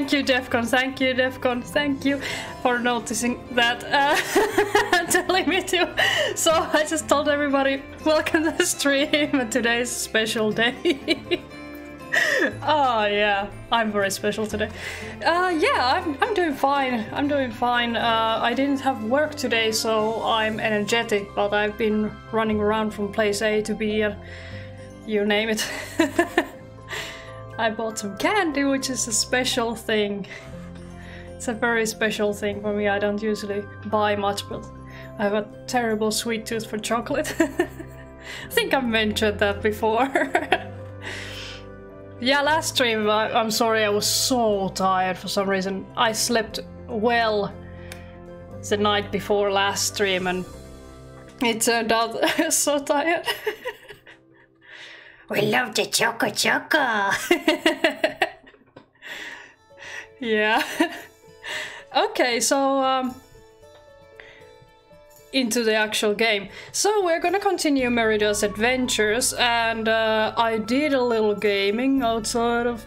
thank you, Defcon. Thank you, Defcon. Thank you for noticing that. Uh, telling me to. So I just told everybody, welcome to the stream. Today's special day. oh yeah, I'm very special today. Uh, yeah, I'm, I'm doing fine. I'm doing fine. Uh, I didn't have work today, so I'm energetic. But I've been running around from place A to B, and you name it. I bought some candy, which is a special thing. It's a very special thing for me. I don't usually buy much, but I have a terrible sweet tooth for chocolate. I think I've mentioned that before. Yeah, last stream, I, I'm sorry, I was so tired for some reason. I slept well the night before last stream and it turned out so tired. We love the choco choco. yeah. okay, so um, into the actual game. So we're gonna continue Merida's adventures, and uh, I did a little gaming outside of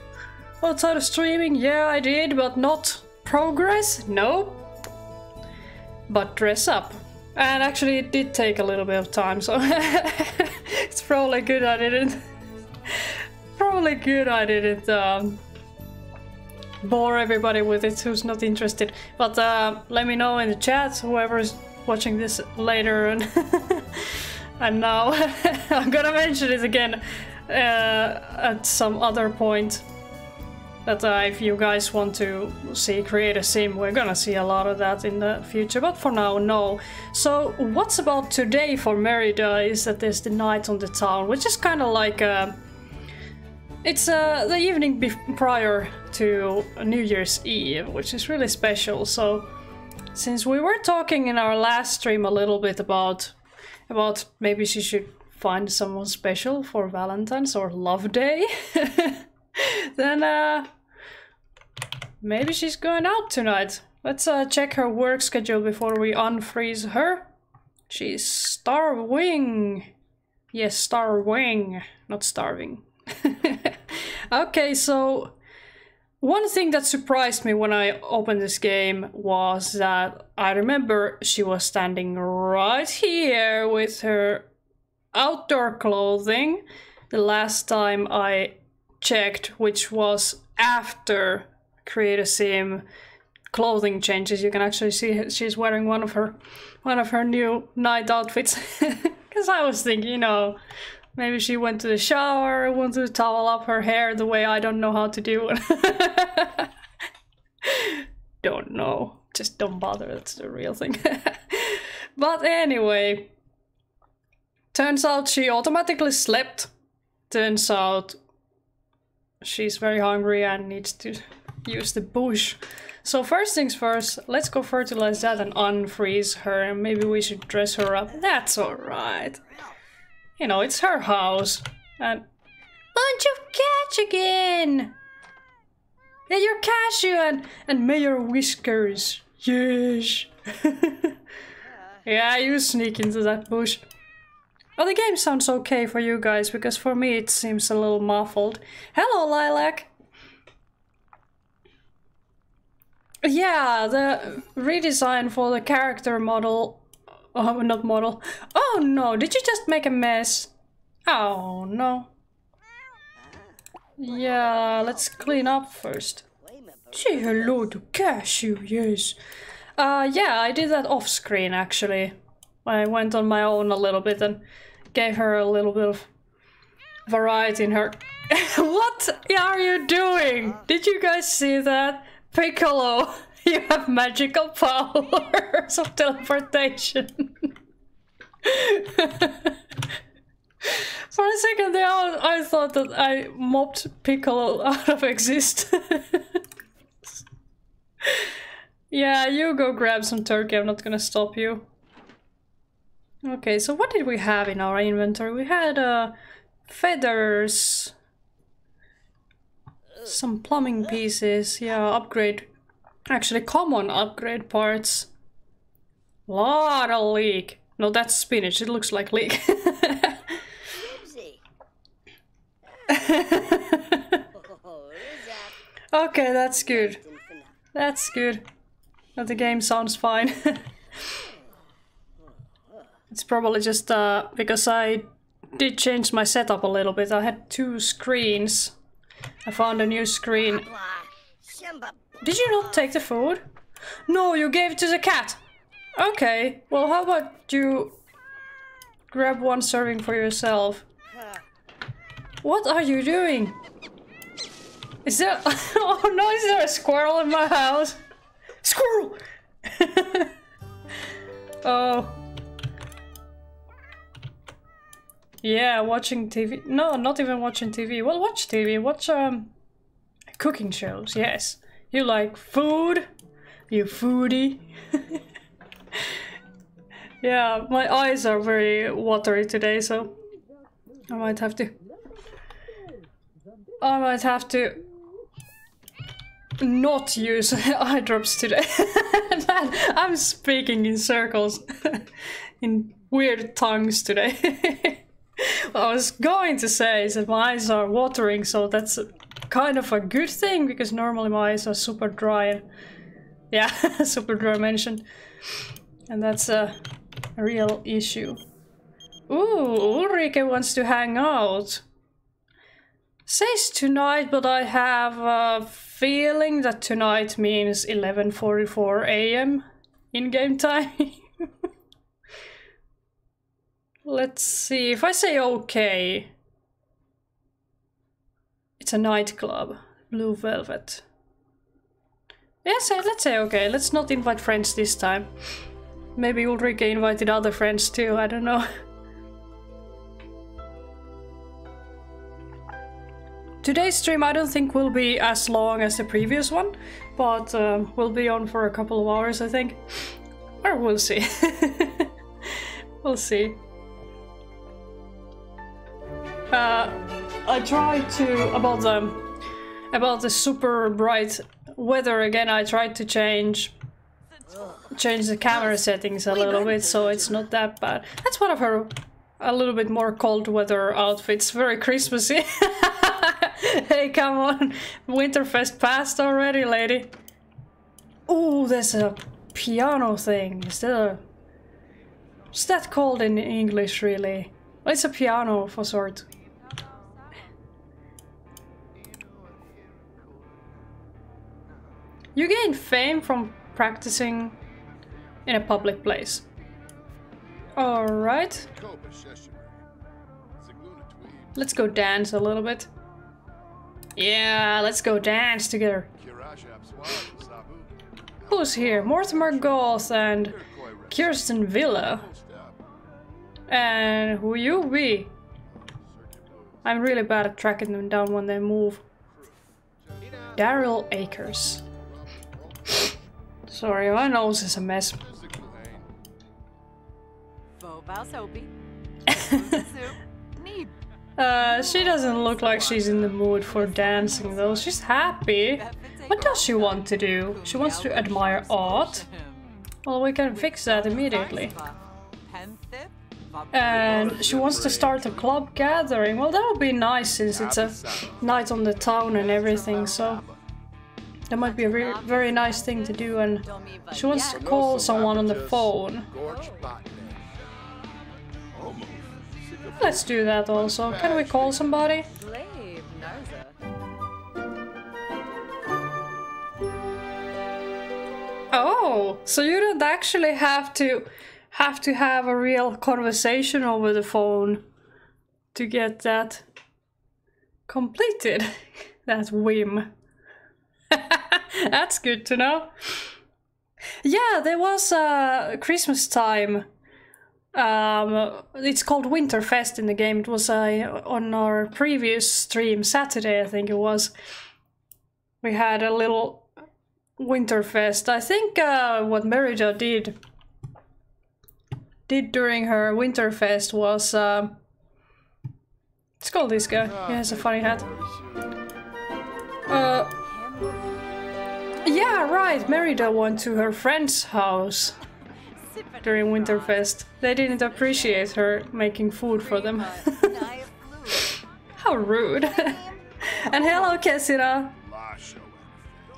outside of streaming. Yeah, I did, but not progress. No, but dress up. And actually, it did take a little bit of time, so it's probably good I didn't. probably good I didn't um, bore everybody with it who's not interested. But uh, let me know in the chat, whoever's watching this later and and now I'm gonna mention it again uh, at some other point. That uh, if you guys want to see create a sim we're gonna see a lot of that in the future. But for now no. So what's about today for Merida is that there's the night on the town which is kind of like uh, it's uh, the evening prior to New Year's Eve which is really special so since we were talking in our last stream a little bit about about maybe she should find someone special for Valentine's or Love Day, then uh, maybe she's going out tonight. Let's uh, check her work schedule before we unfreeze her. She's starving. Yes, starving, not starving. okay, so one thing that surprised me when I opened this game was that I remember she was standing right here with her outdoor clothing the last time I checked, which was after Create a Sim clothing changes. You can actually see she's wearing one of her one of her new night outfits. Because I was thinking, you know, Maybe she went to the shower, wanted to towel up her hair the way I don't know how to do it. don't know. Just don't bother, that's the real thing. but anyway, turns out she automatically slept. Turns out she's very hungry and needs to use the bush. So first things first, let's go fertilize that and unfreeze her. Maybe we should dress her up. That's alright. You know, it's her house. And bunch of cats again. Yeah, you're Cashew and, and Mayor Whiskers. Yes. yeah, you sneak into that bush. Well, the game sounds okay for you guys, because for me it seems a little muffled. Hello, Lilac! Yeah, the redesign for the character model Oh, not model. Oh no, did you just make a mess? Oh no. Yeah, let's clean up first. Say hello to Cashew, yes. Uh, yeah, I did that off screen actually. I went on my own a little bit and gave her a little bit of variety in her. what are you doing? Did you guys see that? Piccolo! you have magical powers of teleportation. For a second there, I thought that I mopped Piccolo out of existence. yeah, you go grab some turkey, I'm not gonna stop you. Okay, so what did we have in our inventory? We had uh, feathers, some plumbing pieces, yeah, upgrade Actually, common upgrade parts. Lot of leek. No, that's spinach. It looks like leek. Okay, that's good. That's good. The game sounds fine. it's probably just uh, because I did change my setup a little bit. I had two screens. I found a new screen. Did you not take the food? No, you gave it to the cat. Okay, well how about you grab one serving for yourself? What are you doing? Is there- oh no, is there a squirrel in my house? Squirrel! oh. Yeah, watching TV. No, not even watching TV. Well, watch TV. Watch um, cooking shows. Yes, you like food. You foodie. yeah, my eyes are very watery today, so I might have to. I might have to not use eye drops today. I'm speaking in circles, in weird tongues today. what I was going to say is that my eyes are watering, so that's kind of a good thing because normally my eyes are super dry. And, yeah, super dry mentioned, and that's a, real issue. Ooh, Ulrike wants to hang out. Says tonight, but I have a feeling that tonight means 11.44 am in-game time. Let's see, if I say okay... It's a nightclub. Blue Velvet. Yes, let's say okay. Let's not invite friends this time. Maybe Ulrike invited other friends too, I don't know. Today's stream I don't think will be as long as the previous one, but um, we'll be on for a couple of hours I think. Or we'll see. we'll see. Uh, I tried to, about the, about the super bright weather again, I tried to change change the camera settings a little bit so it's not that bad. That's one of her a little bit more cold weather outfits, very Christmassy. hey, come on. Winterfest passed already, lady. Oh, there's a piano thing. Is that a... What's that called in English, really? It's a piano for sort. You gain fame from practicing in a public place. Alright. Let's go dance a little bit. Yeah, let's go dance together. Who's here? Mortimer Goth and Kirsten Villa. And who you be? I'm really bad at tracking them down when they move. Daryl Akers. Sorry, my nose is a mess. uh, she doesn't look like she's in the mood for dancing though. She's happy. What does she want to do? She wants to admire art? Well, we can fix that immediately. And she wants to start a club gathering. Well, that would be nice since it's a night on the town and everything, so... That might be a re very nice thing to do and she wants to call someone on the phone. Let's do that also. Can we call somebody? Oh, so you don't actually have to have to have a real conversation over the phone to get that completed. that whim. That's good to know. Yeah, there was a uh, Christmas time. Um, it's called Winterfest in the game. It was uh, on our previous stream, Saturday, I think it was. We had a little Winterfest. I think uh, what Merida did did during her Winterfest was. Uh, let's call this guy. He has a funny hat. Uh, yeah, right. Merida went to her friend's house during Winterfest. They didn't appreciate her making food for them. How rude. and hello, Kessira.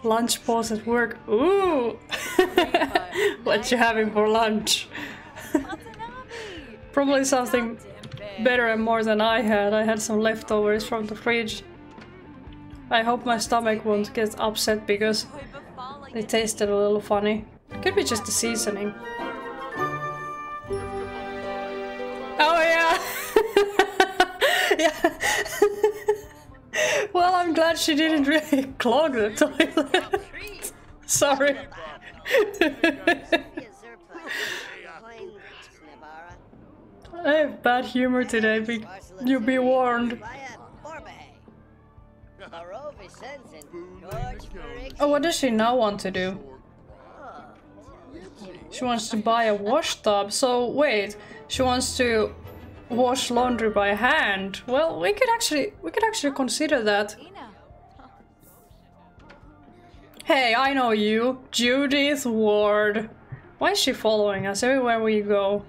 Lunch pause at work. Ooh! what you having for lunch? Probably something better and more than I had. I had some leftovers from the fridge. I hope my stomach won't get upset because they tasted a little funny. Could be just the seasoning. Oh yeah! yeah. well, I'm glad she didn't really clog the toilet. Sorry. I have bad humor today, be you be warned. Oh, what does she now want to do? She wants to buy a wash tub, so wait, she wants to wash laundry by hand. Well, we could actually we could actually consider that. Hey, I know you, Judith Ward. Why is she following us everywhere we go?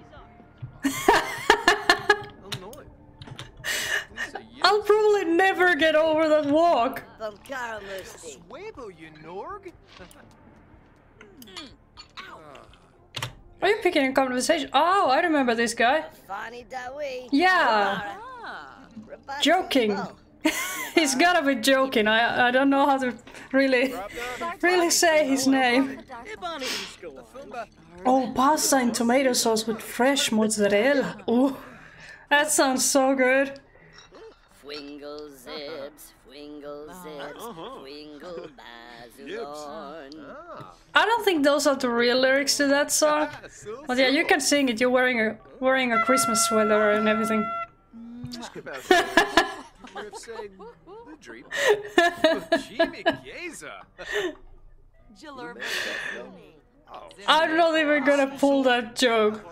I'll probably never get over that walk. Are you picking a conversation? Oh, I remember this guy. Yeah. Joking. Ah. He's gotta be joking. I I don't know how to really really say his name. Oh, pasta and tomato sauce with fresh mozzarella. Oh, that sounds so good. Wingle zips, wingle zips, wingle bazulon. I don't think those are the real lyrics to that song. But yeah, you can sing it. You're wearing a wearing a Christmas sweater and everything. I'm not even gonna pull that joke.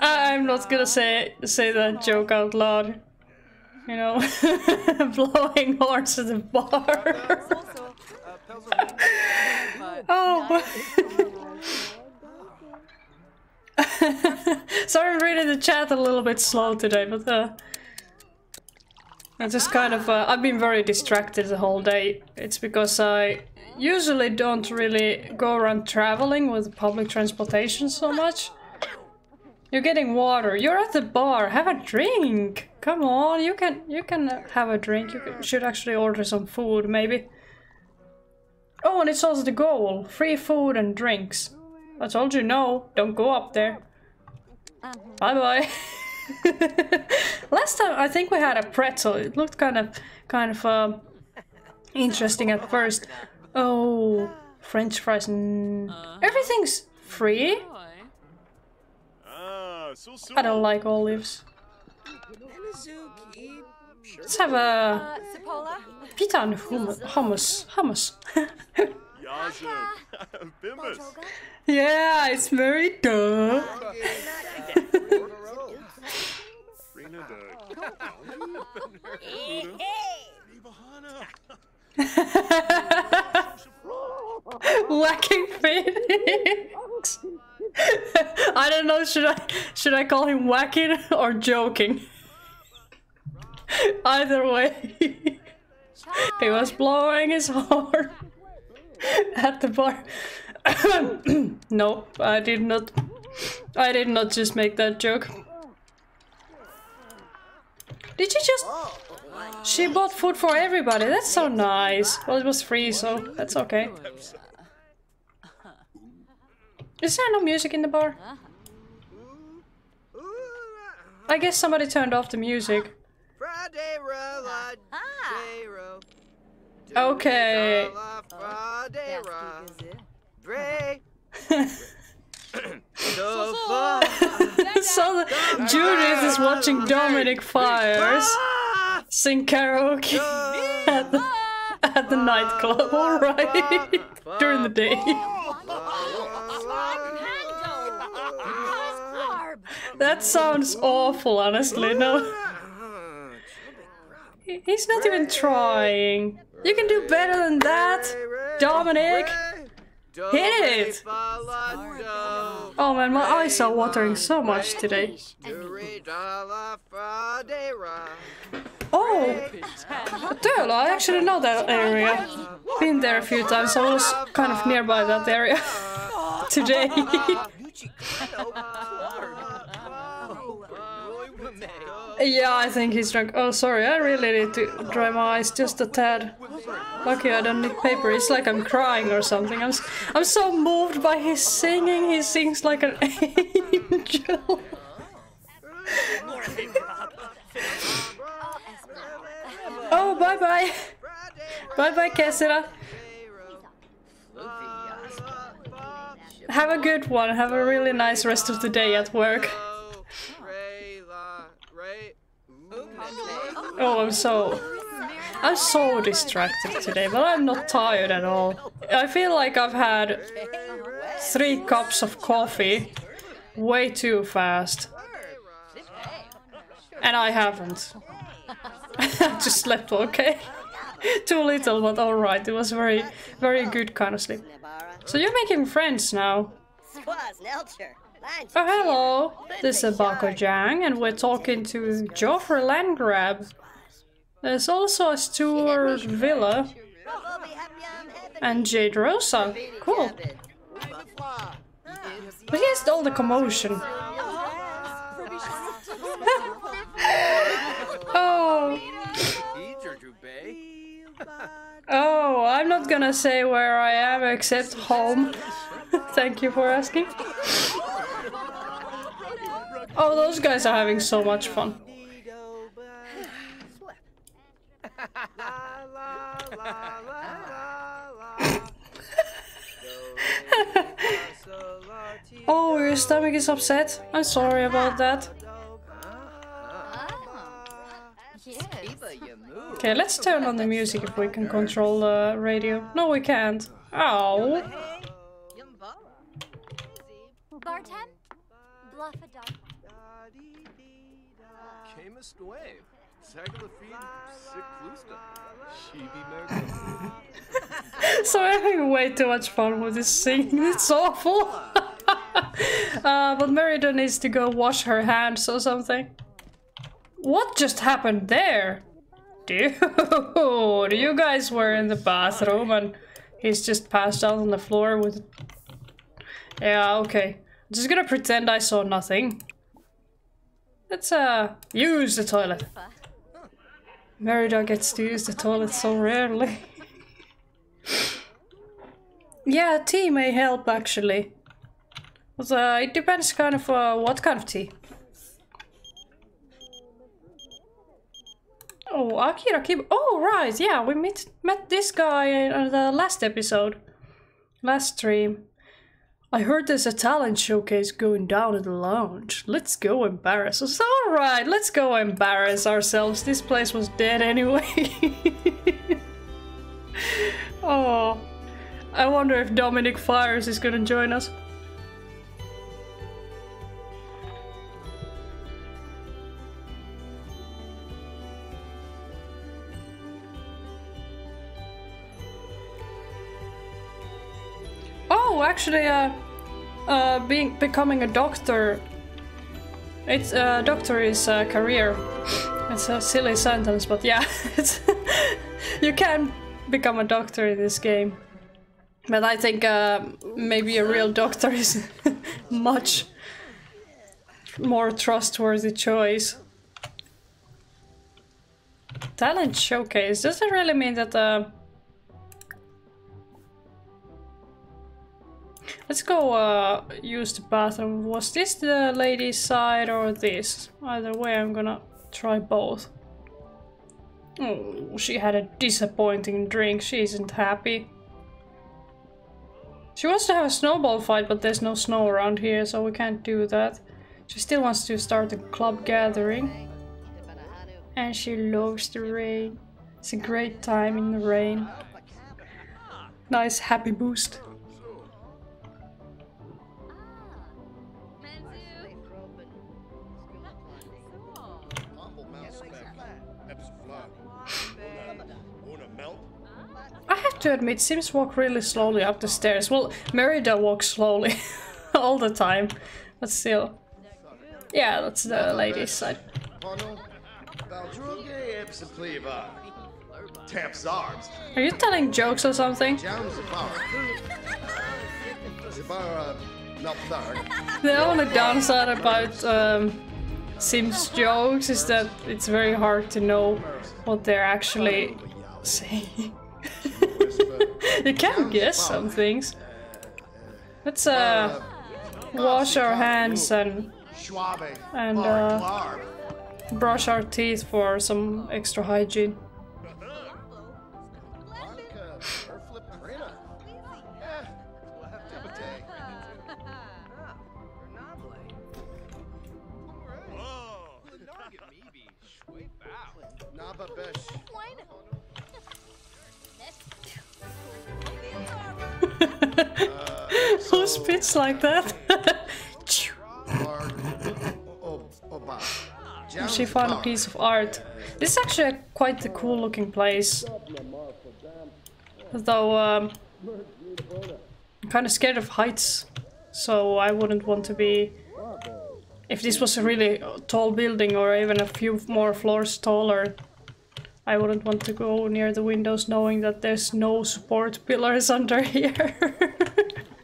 I'm not gonna say say that joke out loud. You know, blowing horns at the bar. oh. Sorry, I'm reading the chat a little bit slow today, but uh, I just kind of uh, I've been very distracted the whole day. It's because I usually don't really go around traveling with public transportation so much. You're getting water. You're at the bar. Have a drink. Come on, you can you can have a drink. You should actually order some food, maybe. Oh, and it's also the goal. Free food and drinks. I told you no. Don't go up there. Bye bye. Last time I think we had a pretzel. It looked kind of kind of um, interesting at first. Oh, French fries. Everything's free. I don't like olives. Let's have a pita and hummus. Hummus. Hummus. yeah, it's very duh. Whacking Phoenix. I don't know. Should I should I call him whacking or joking? Either way, he was blowing his horn at the bar. no, I did not. I did not just make that joke. Did you just? She bought food for everybody. That's so nice. Well, it was free, so that's okay. Is there no music in the bar? I guess somebody turned off the music. Ah. Okay. so Judith is watching Dominic Fyres sing karaoke at the, at the nightclub, alright? During the day. That sounds awful, honestly, no. He's not even trying. You can do better than that, Dominic. Hit it! Oh man, my eyes are watering so much today. Oh! Tula, I actually know that area. Been there a few times, I was kind of nearby that area today. yeah, I think he's drunk. Oh, sorry, I really need to dry my eyes just a tad. Lucky I don't need paper. It's like I'm crying or something. I'm, I'm so moved by his singing. He sings like an angel. oh, bye bye. Bye bye, Kessera. Have a good one. Have a really nice rest of the day at work. Oh, I'm so. I'm so distracted today, but I'm not tired at all. I feel like I've had three cups of coffee way too fast. And I haven't. I just slept okay. too little, but alright. It was very, very good kind of sleep. So you're making friends now. Oh, hello. This is Bako Jang, and we're talking to Geoffrey Landgraab. There's also a Stuart Villa and Jade Rosa. Cool. But here's all the commotion. oh. Oh, I'm not gonna say where I am except home. Thank you for asking. Oh, those guys are having so much fun. oh, your stomach is upset? I'm sorry about that. Okay, let's turn on the music if we can control the radio. No, we can't. Oh. So I'm having way too much fun with this singing. It's awful. uh, but Merida needs to go wash her hands or something. What just happened there? Dude, you guys were in the bathroom and he's just passed out on the floor with... Yeah, okay. I'm just gonna pretend I saw nothing. Let's, uh, use the toilet. Merida gets to use the toilet so rarely. yeah, tea may help actually. But, uh, it depends kind of uh, what kind of tea. Oh, Akira Kiba. Oh, right, yeah, we met, met this guy in the last episode. Last stream. I heard there's a talent showcase going down at the lounge. Let's go embarrass us. Alright, let's go embarrass ourselves. This place was dead anyway. oh. I wonder if Dominic Fyres is gonna join us. Oh, actually, uh, uh, being becoming a doctor. It's uh, doctor is a career. It's a silly sentence, but yeah, you can become a doctor in this game. But I think uh, maybe a real doctor is much more trustworthy choice. Talent showcase doesn't really mean that. Uh, Let's go uh, use the bathroom. Was this the ladies' side or this? Either way, I'm gonna try both. Oh, she had a disappointing drink. She isn't happy. She wants to have a snowball fight, but there's no snow around here, so we can't do that. She still wants to start a club gathering. And she loves the rain. It's a great time in the rain. Nice happy boost. To admit, Sims walk really slowly up the stairs. Well, Merida walks slowly all the time, but still. Yeah, that's the ladies' side. Are you telling jokes or something? The only downside about um, Sims jokes is that it's very hard to know what they're actually saying. you can guess some things. Let's uh, wash our hands and And, uh, brush our teeth for some extra hygiene. Who spits like that? She found a piece of art. This is actually a quite a cool looking place. Though um, I'm kind of scared of heights, so I wouldn't want to be. If this was a really tall building or even a few more floors taller, I wouldn't want to go near the windows knowing that there's no support pillars under here.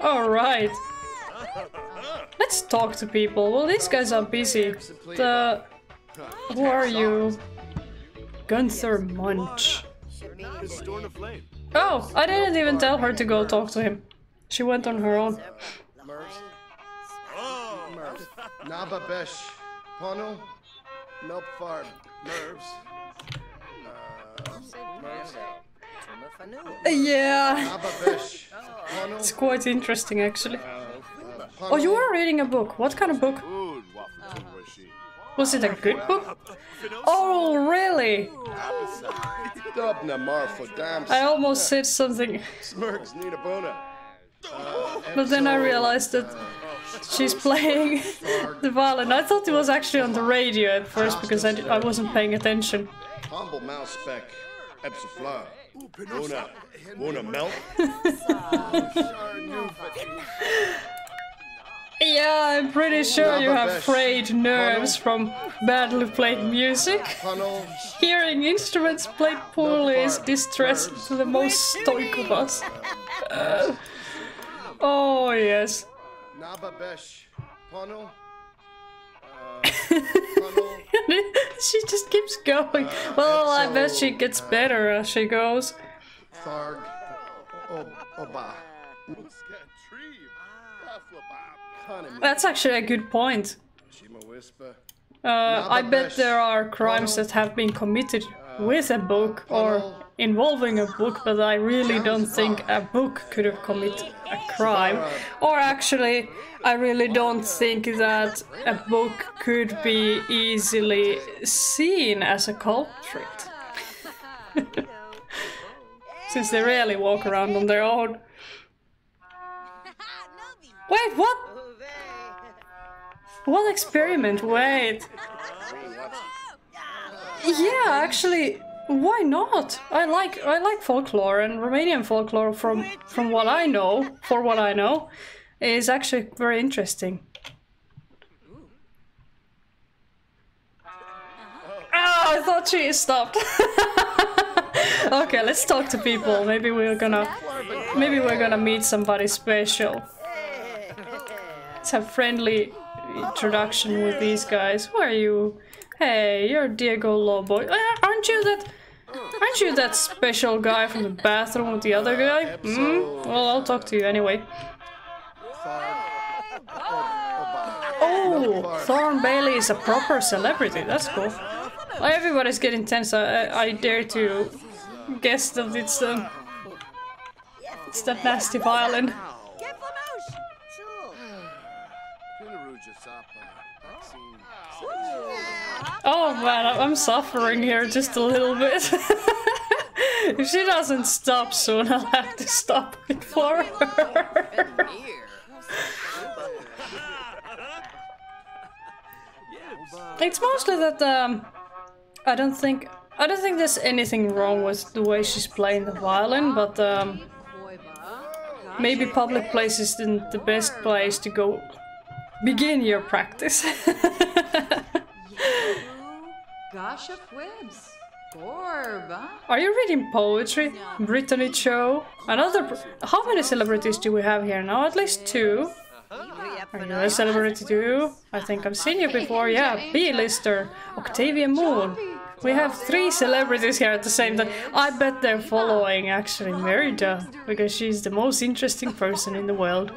Alright. Let's talk to people. Well, these guys are busy. The... Who are you? Gunther Munch. Oh, I didn't even tell her to go talk to him. She went on her own. Mervs. Naba Besh. Pono. Milk Farm. Yeah, it's quite interesting actually. Uh, oh, you were reading a book. What kind of book? Was it a good book? Oh, really? Dubna Marfa Dams. I almost said something, Smirks need a bona. Uh, but then I realized that uh, she's playing the violin. I thought it was actually on the radio at first because I, I wasn't paying attention. Humble mouse speck. Epsifla. Una. Una melt. Yeah, I'm pretty sure you have frayed nerves from badly played music. Hearing instruments played poorly is distress to the most stoic of us. Uh, oh, yes. Naba Besh. Pono. Uh, she just keeps going. Well, I bet she gets better as she goes. Tharg. Oba. That's actually a good point. Uh, I bet there are crimes that have been committed with a book or involving a book, but I really don't think a book could have committed a crime. Or actually, I really don't think that a book could be easily seen as a culprit. Since they rarely walk around on their own. Wait, what? What experiment? Wait. Yeah, actually, why not? I like I like folklore and Romanian folklore from from what I know, for what I know, is actually very interesting. Oh, I thought she stopped. okay, let's talk to people. Maybe we're gonna maybe we're gonna meet somebody special. Let's have friendly introduction with these guys. Who are you? Hey, you're Diego Lobo. Uh, aren't you that? Aren't you that special guy from the bathroom with the other guy? Hmm. Well, I'll talk to you anyway. Oh, Thorne Bailey is a proper celebrity. That's cool. Oh, everybody's getting tense. I, I, I dare to guess that it's um, it's that nasty violin. Oh man, I'm suffering here just a little bit. if she doesn't stop soon, I'll have to stop it for her. it's mostly that um, I don't think I don't think there's anything wrong with the way she's playing the violin, but um, maybe public place isn't the best place to go begin your practice. Gosh of Whibs. Gorba. Are you reading poetry? Brittany Cho? Another. How many celebrities do we have here now? At least two. Uh-huh. Are you a celebrity too? I think I've seen you before. Yeah, B-lister, Octavia Moon. We have three celebrities here at the same time. I bet they're following actually Merida because she's the most interesting person in the world.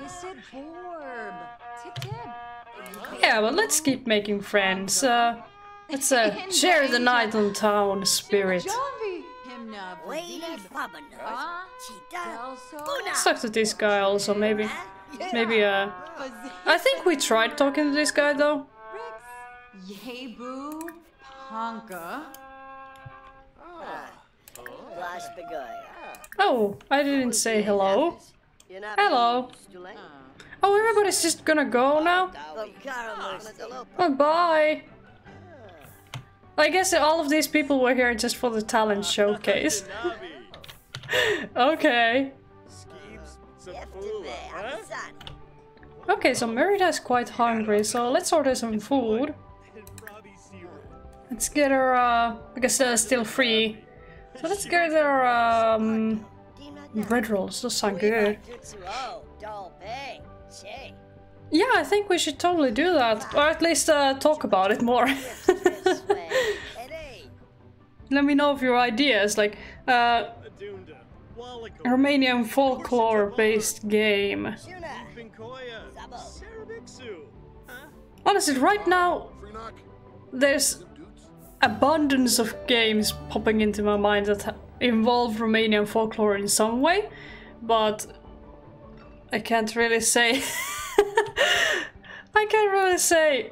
Yeah, but let's keep making friends. Uh, let's uh, share the night on town spirit. Jovi. Himna. Wait a fabanos. Chita. Delso. Let's talk to this guy also, maybe. Maybe, uh. I think we tried talking to this guy though. Yebu. Ponka. Oh, I didn't say hello. Hello. Oh, everybody's just gonna go now? Oh, bye. I guess all of these people were here just for the talent showcase. okay. Okay, so Merida is quite hungry, so let's order some food. Let's get her, uh, because they're still free. So let's get her, um, bread rolls. Those sound good. Yeah, I think we should totally do that, or at least uh, talk about it more. Let me know of your ideas, like uh, Romanian folklore-based game. Honestly, right now there's abundance of games popping into my mind that involve Romanian folklore in some way, but I can't really say. I can't really say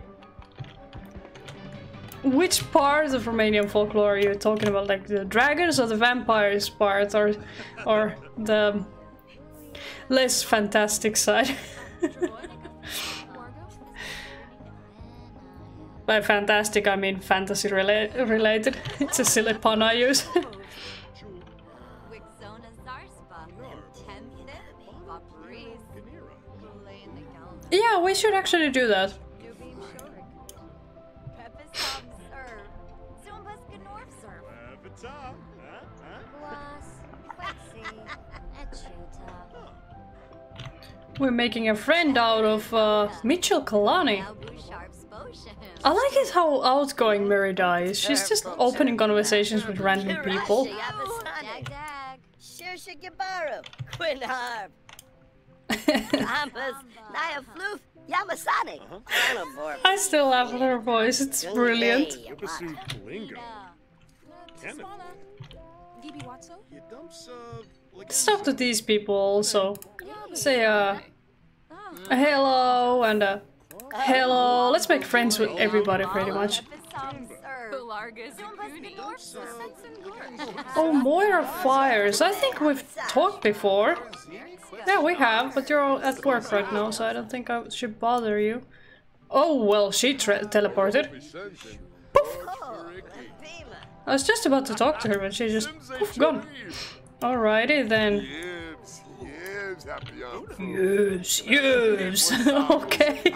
which part of Romanian folklore are you talking about, like the dragons or the vampires part, or or the less fantastic side. By fantastic, I mean fantasy rela- related. It's a silly pun I use. Yeah, we should actually do that. We're making a friend out of uh, Mitchell Kalani. I like it how outgoing Merida is. She's just opening conversations with random people. Dag dag. Shirsha Gibaru. Quinn Naya Floof. Yamasani. I still love her voice, it's brilliant. Gibi Watso? Talk to these people also. Say uh, a hello and a hello. Let's make friends with everybody pretty much. Prepis Tom Serve. Zumbas Gnorf Serve. Oh, Moira Fyres. I think we've talked before. Yeah, we have, but you're all at work right now, so I don't think I should bother you. Oh, well, she teleported. I was just about to talk to her, but she just poof, gone. Alrighty then. Yes, yes, okay.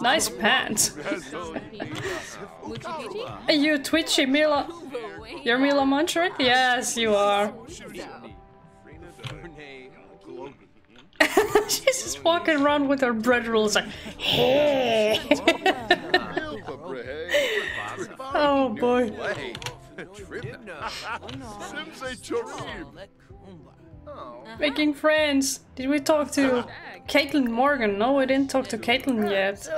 nice pants. You twitchy Mila? You're Mila Munchrit? Yes, you are. She's just walking around with her bread rolls like, hey. Oh, oh boy. Making friends. Did we talk to Caitlin Morgan? No, we didn't talk to Caitlin yet.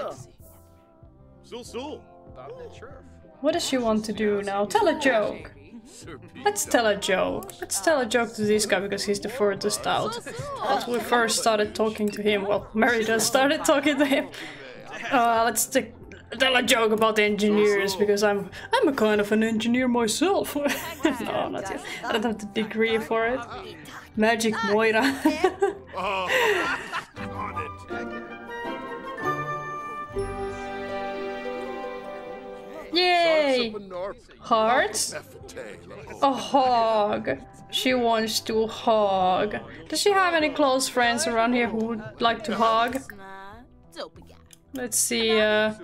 What does she want to do now? Tell a joke. Let's tell a joke. Let's tell a joke to this guy because he's the furthest out. But we first started talking to him. Well, Merida started talking to him. Uh, let's tell a joke about the engineers because I'm I'm a kind of an engineer myself. no, not yet. I don't have the degree for it. Magic Moira. Yay! Hearts? A hog. She wants to hug. Does she have any close friends around here who would like to hug? Let's see, uh,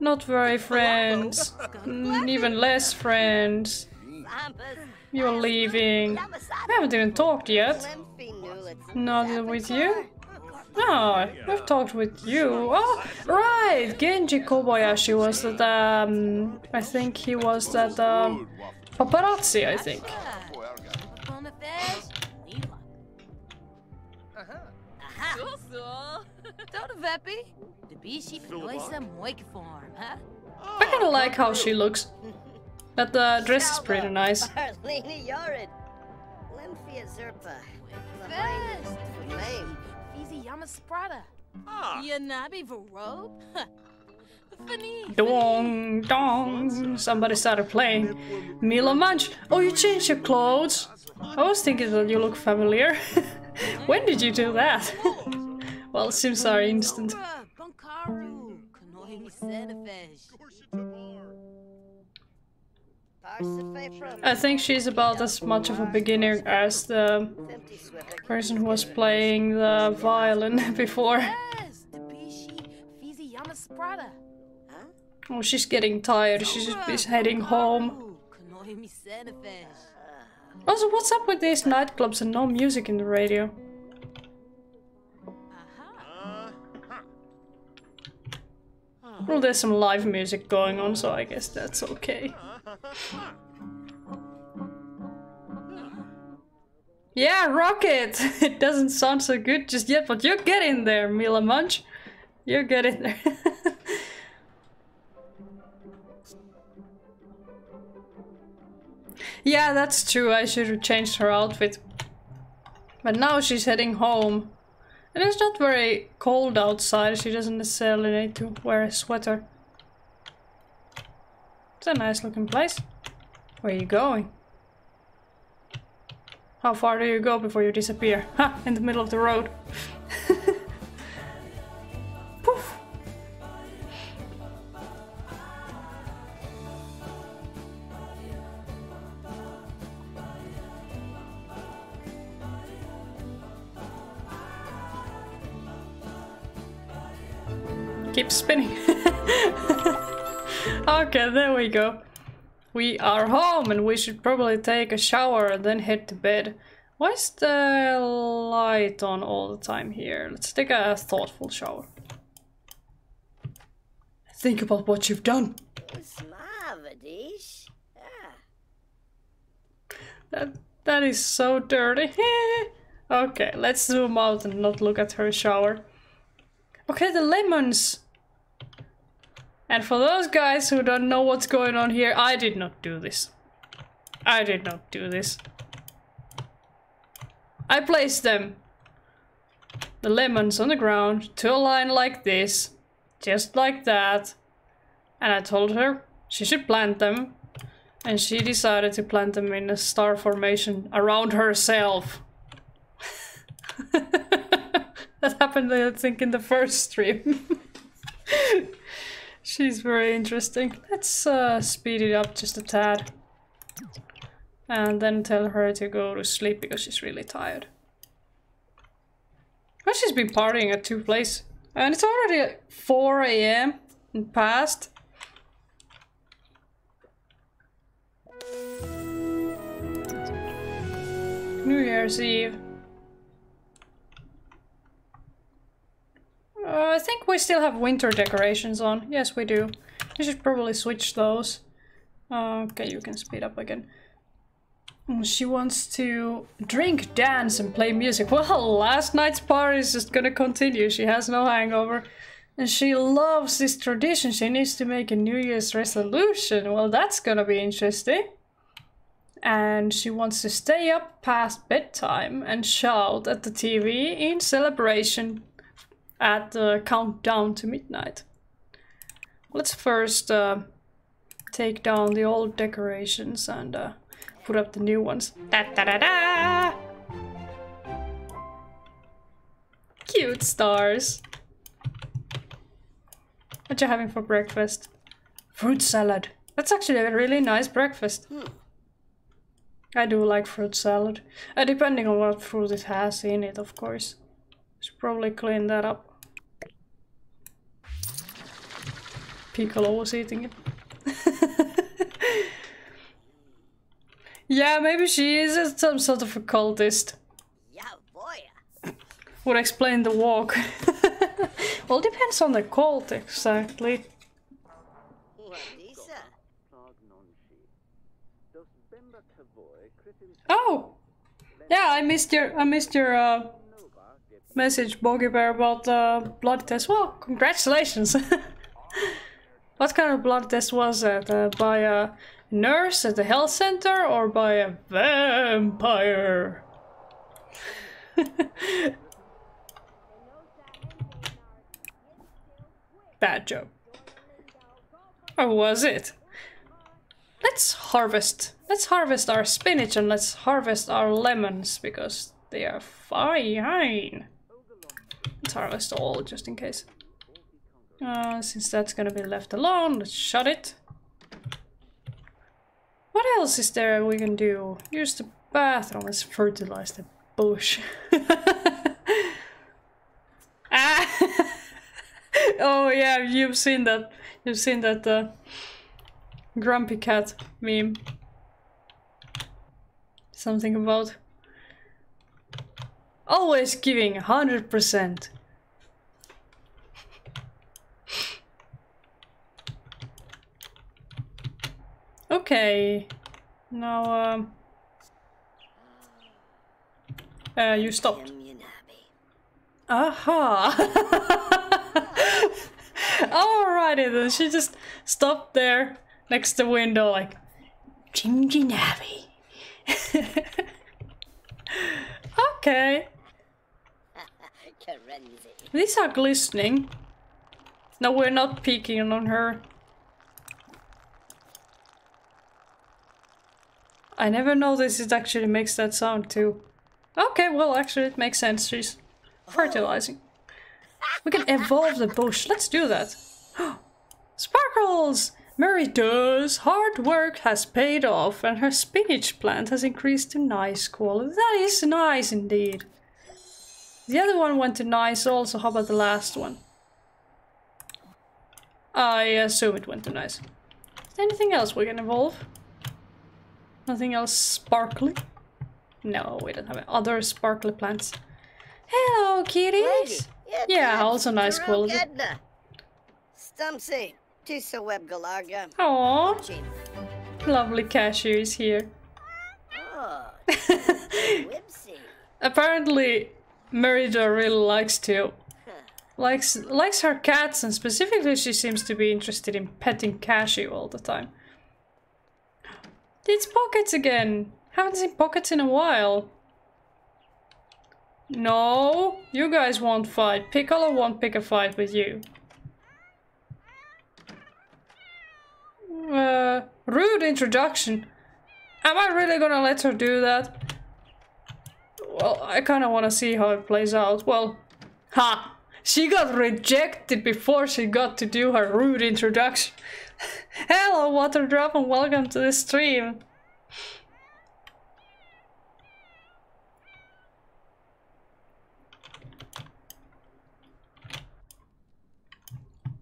not very friends. Mm, even less friends. You're leaving. I haven't even talked yet. Not with you? No, I've talked with you. Oh, right! Genji Kobayashi was that, um, I think he was that, um, paparazzi, I think. Toda Veppy. De bishi noisa moik form, huh? I kinda like how she looks. But the dress is pretty nice. Arlene Yorid. Lymphia Zerpa. Best. Lame. Fizi Yama Sprada. Yanabi Varob? Funny. Dong, dong. Somebody started playing. Mila Munch. Oh, you changed your clothes. I was thinking that you look familiar. when did you do that? well, it seems are instant. I think she's about as much of a beginner as the person who was playing the violin before. Oh, she's getting tired. She's just heading home. Also, what's up with these nightclubs and no music in the radio? Well, there's some live music going on, so I guess that's okay. Yeah, rocket! It doesn't sound so good just yet, but you're getting there, Mila Munch. You're getting there. yeah, that's true. I should have changed her outfit. But now she's heading home. And it's not very cold outside. She doesn't necessarily need to wear a sweater. It's a nice looking place. Where are you going? How far do you go before you disappear? Ha! In the middle of the road. spinning. okay, there we go. We are home and we should probably take a shower and then head to bed. Why is the light on all the time here? Let's take a thoughtful shower. Think about what you've done. Ah. That that is so dirty. okay, let's zoom out and not look at her shower. Okay, the lemons. And for those guys who don't know what's going on here, I did not do this. I did not do this. I placed them, the lemons on the ground, to a line like this, just like that. And I told her she should plant them. And she decided to plant them in a star formation around herself. that happened, I think, in the first stream. She's very interesting. Let's uh, speed it up just a tad. And then tell her to go to sleep because she's really tired. Well, she's been partying at two places. And it's already 4 a.m. and past. New Year's Eve. Uh, I think we still have winter decorations on. Yes, we do. We should probably switch those. Okay, you can speed up again. Mm, She wants to drink, dance, and play music. Well, last night's party is just gonna continue. She has no hangover. And she loves this tradition. She needs to make a New Year's resolution. Well, that's gonna be interesting. And she wants to stay up past bedtime and shout at the TV in celebration at the countdown to midnight. Let's first uh, take down the old decorations and uh, put up the new ones. Da da da da! Cute stars. What are you having for breakfast? Fruit salad. That's actually a really nice breakfast. I do like fruit salad. Uh, depending on what fruit it has in it, of course. Probably clean that up. Piccolo was eating it. yeah, maybe she is some sort of a cultist. Yeah, boy. Would explain the walk. well, depends on the cult exactly. Oh, yeah, I missed your I missed your uh, message, Boggy Bear, about uh, blood test. Well, congratulations. what kind of blood test was that? Uh, by a nurse at the health center or by a vampire? Bad joke. Or was it? Let's harvest. Let's harvest our spinach and let's harvest our lemons because they are fine. Let's harvest all just in case. Uh, since that's gonna be left alone, let's shut it. What else is there we can do? Use the bathroom. Let's fertilize the bush. ah! oh yeah, you've seen that. You've seen that. Uh, Grumpy cat meme. Something about always giving 100%. Okay. Now, um. Uh, you stopped. Aha! Alrighty then, she just stopped there next to the window like Jimji Navi. okay. These are glistening. No, we're not peeking on her. I never noticed it actually makes that sound too. Okay, well actually it makes sense. She's fertilizing. We can evolve the bush. Let's do that. Sparkles! Merida's. Hard work has paid off and her spinach plant has increased to nice quality. That is nice indeed. The other one went to nice also. How about the last one? I assume it went to nice. Is there anything else we can evolve? Nothing else sparkly? No, we don't have other sparkly plants. Hello, kitties! Yeah, also nice quality. Stumpsy. Tisa web galarga. Aww, lovely cashew is here. Oh. Apparently, Merida really likes to likes likes her cats, and specifically, she seems to be interested in petting Cashew all the time. It's Pockets again. Haven't seen Pockets in a while. No, you guys won't fight. Piccolo won't pick a fight with you. Uh, rude introduction. Am I really gonna let her do that? Well, I kind of want to see how it plays out. Well, ha! She got rejected before she got to do her rude introduction. Hello, Waterdrop, and welcome to the stream.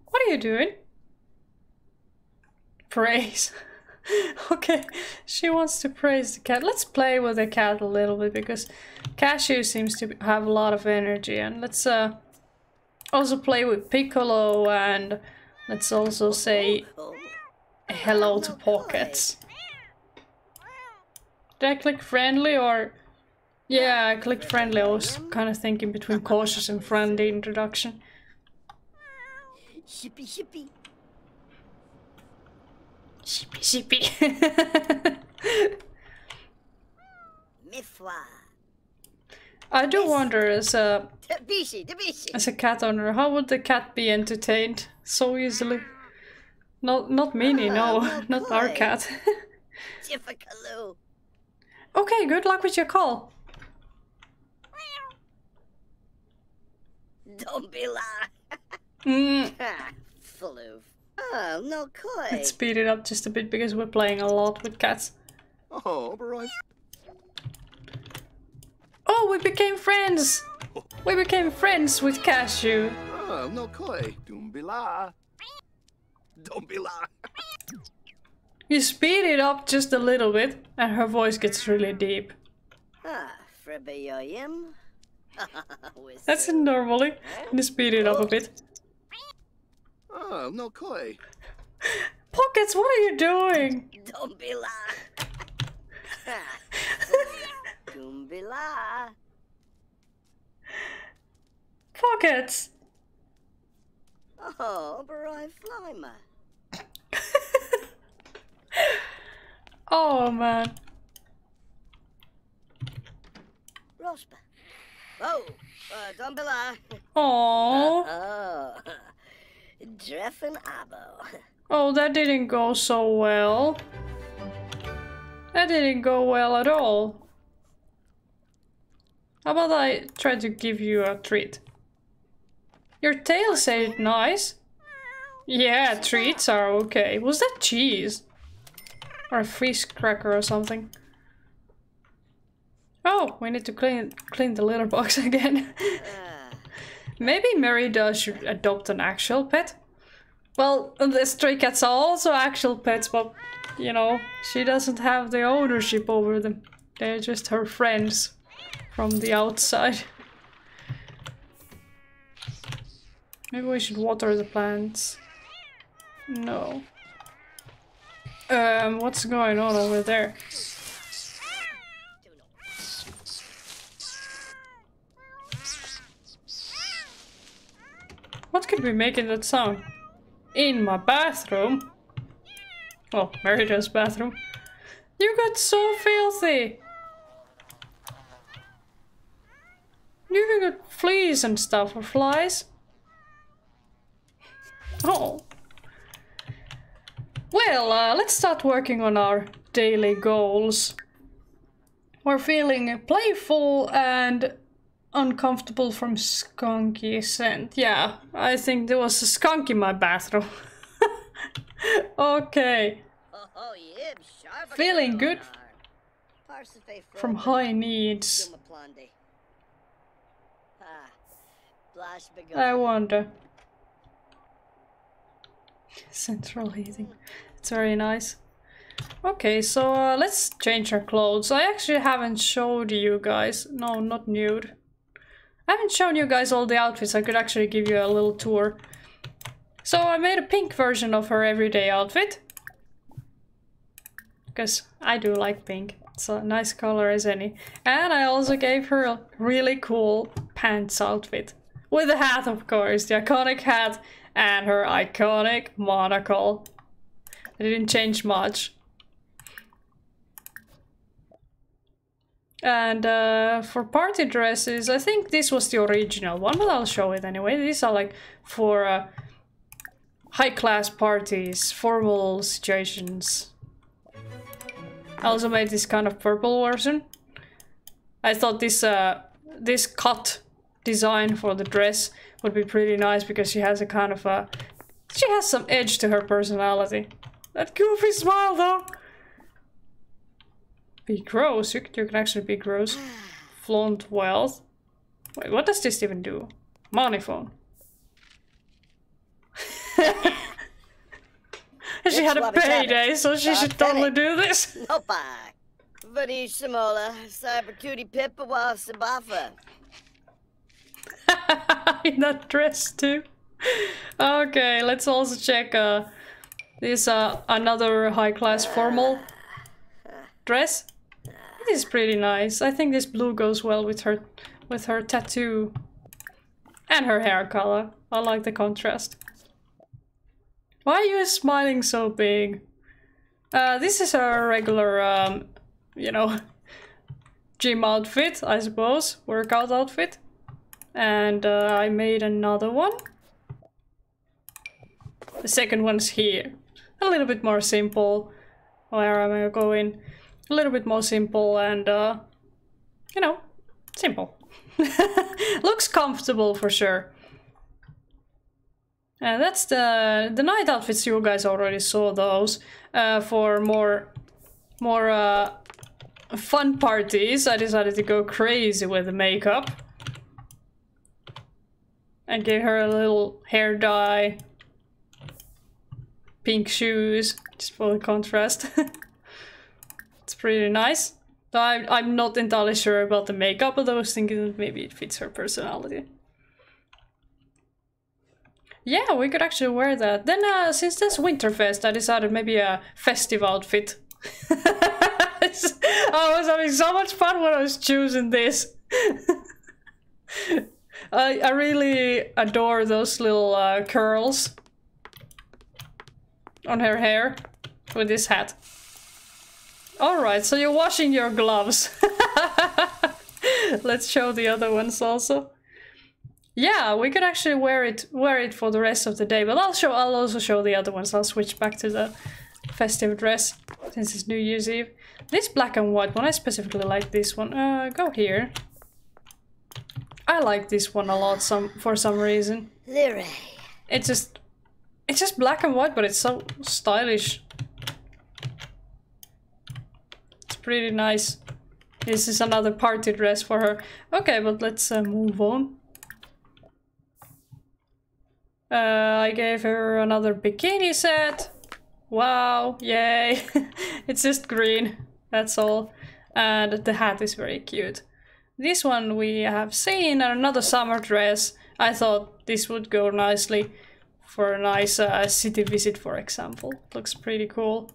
What are you doing? Praise. okay, she wants to praise the cat. Let's play with the cat a little bit because Cashew seems to have a lot of energy. And let's uh, also play with Piccolo and let's also say hello to Pockets. Did I click friendly or... Yeah, I clicked friendly. I was kind of thinking between cautious and friendly introduction. shippy shippy. Shippy shippy. Mifwa. I do wonder as a as a cat owner, how would the cat be entertained so easily? Not not Minnie, no, not our cat. Okay, good luck with your call. Don't be lie. Mm, Ha, Floof. Oh, no koi. let's speed it up just a bit because we're playing a lot with cats. Oh, but Oh, we became friends! We became friends with Cashew. Oh, no koi. Dumbila. Dumbila. You speed it up just a little bit, and her voice gets really deep. Ah, Frebeyoyim. That's it normally. You speed it up a bit. Oh, no koi. Pockets, what are you doing? Dumbila. Dumbila. Pockets! Oh, Barai Flyma. Oh man. Rospa. Oh, uh, Dumbila. Oh. Oh. Abo. Oh, that didn't go so well. That didn't go well at all. How about I try to give you a treat? Your tail said nice. Yeah, treats are okay. Was that cheese? Or a fish cracker or something? Oh, we need to clean clean the litter box again. Uh, Maybe Merida should adopt an actual pet. Well, the stray cats are also actual pets, but you know, she doesn't have the ownership over them. They're just her friends from the outside. Maybe we should water the plants. No. Um, what's going on over there? What could be making that sound? In my bathroom? Well, Merida's bathroom. You got so filthy! You even got fleas and stuff, or flies? Oh. Well, uh, let's start working on our daily goals. We're feeling playful and uncomfortable from skunky scent. Yeah, I think there was a skunk in my bathroom. okay. Feeling good from high needs. I wonder. Central heating. It's very nice. Okay, so uh, let's change our clothes. I actually haven't showed you guys. No, not nude. I haven't shown you guys all the outfits. I could actually give you a little tour. So I made a pink version of her everyday outfit. Because I do like pink. It's a nice color as any. And I also gave her a really cool pants outfit. With a hat, of course. The iconic hat and her iconic monocle. I didn't change much. And uh, for party dresses, I think this was the original one, but I'll show it anyway. These are like for uh, high class parties, formal situations. I also made this kind of purple version. I thought this uh, this cut design for the dress would be pretty nice because she has a kind of a she has some edge to her personality. That goofy smile though. Be gross. You, you can actually be gross. Flaunt wealth. Wait, what does this even do? Money phone. She had a payday, so she should totally do this. Nopa. Vadi Shimola. Cyber Cutie Pippawa Sabafa. in that dress too. Okay, let's also check uh this uh another high class formal dress. It is pretty nice. I think this blue goes well with her with her tattoo and her hair color. I like the contrast. Why are you smiling so big? Uh, this is a regular, um, you know, gym outfit, I suppose, workout outfit. And uh, I made another one. The second one's here. A little bit more simple. Where am I going? A little bit more simple and, uh, you know, simple. Looks comfortable for sure. And that's the the night outfits. You guys already saw those. Uh, for more, more uh, fun parties, I decided to go crazy with the makeup. and gave her a little hair dye, pink shoes, just for the contrast. it's pretty nice. I, I'm not entirely sure about the makeup, but I was thinking maybe it fits her personality. Yeah, we could actually wear that. Then, uh, since this Winterfest, I decided maybe a festive outfit. I was having so much fun when I was choosing this. I, I really adore those little uh, curls on her hair with this hat. Alright, so you're washing your gloves. Let's show the other ones also. Yeah, we could actually wear it wear it for the rest of the day, but I'll show I'll also show the other ones. I'll switch back to the festive dress since it's New Year's Eve. This black and white one, I specifically like this one. Uh, go here. I like this one a lot some for some reason. It's just it's just black and white, but it's so stylish. It's pretty nice. This is another party dress for her. Okay, but let's uh, move on. Uh, I gave her another bikini set. Wow, yay. it's just green, that's all. And the hat is very cute. This one we have seen, another summer dress. I thought this would go nicely for a nice uh, city visit, for example. Looks pretty cool.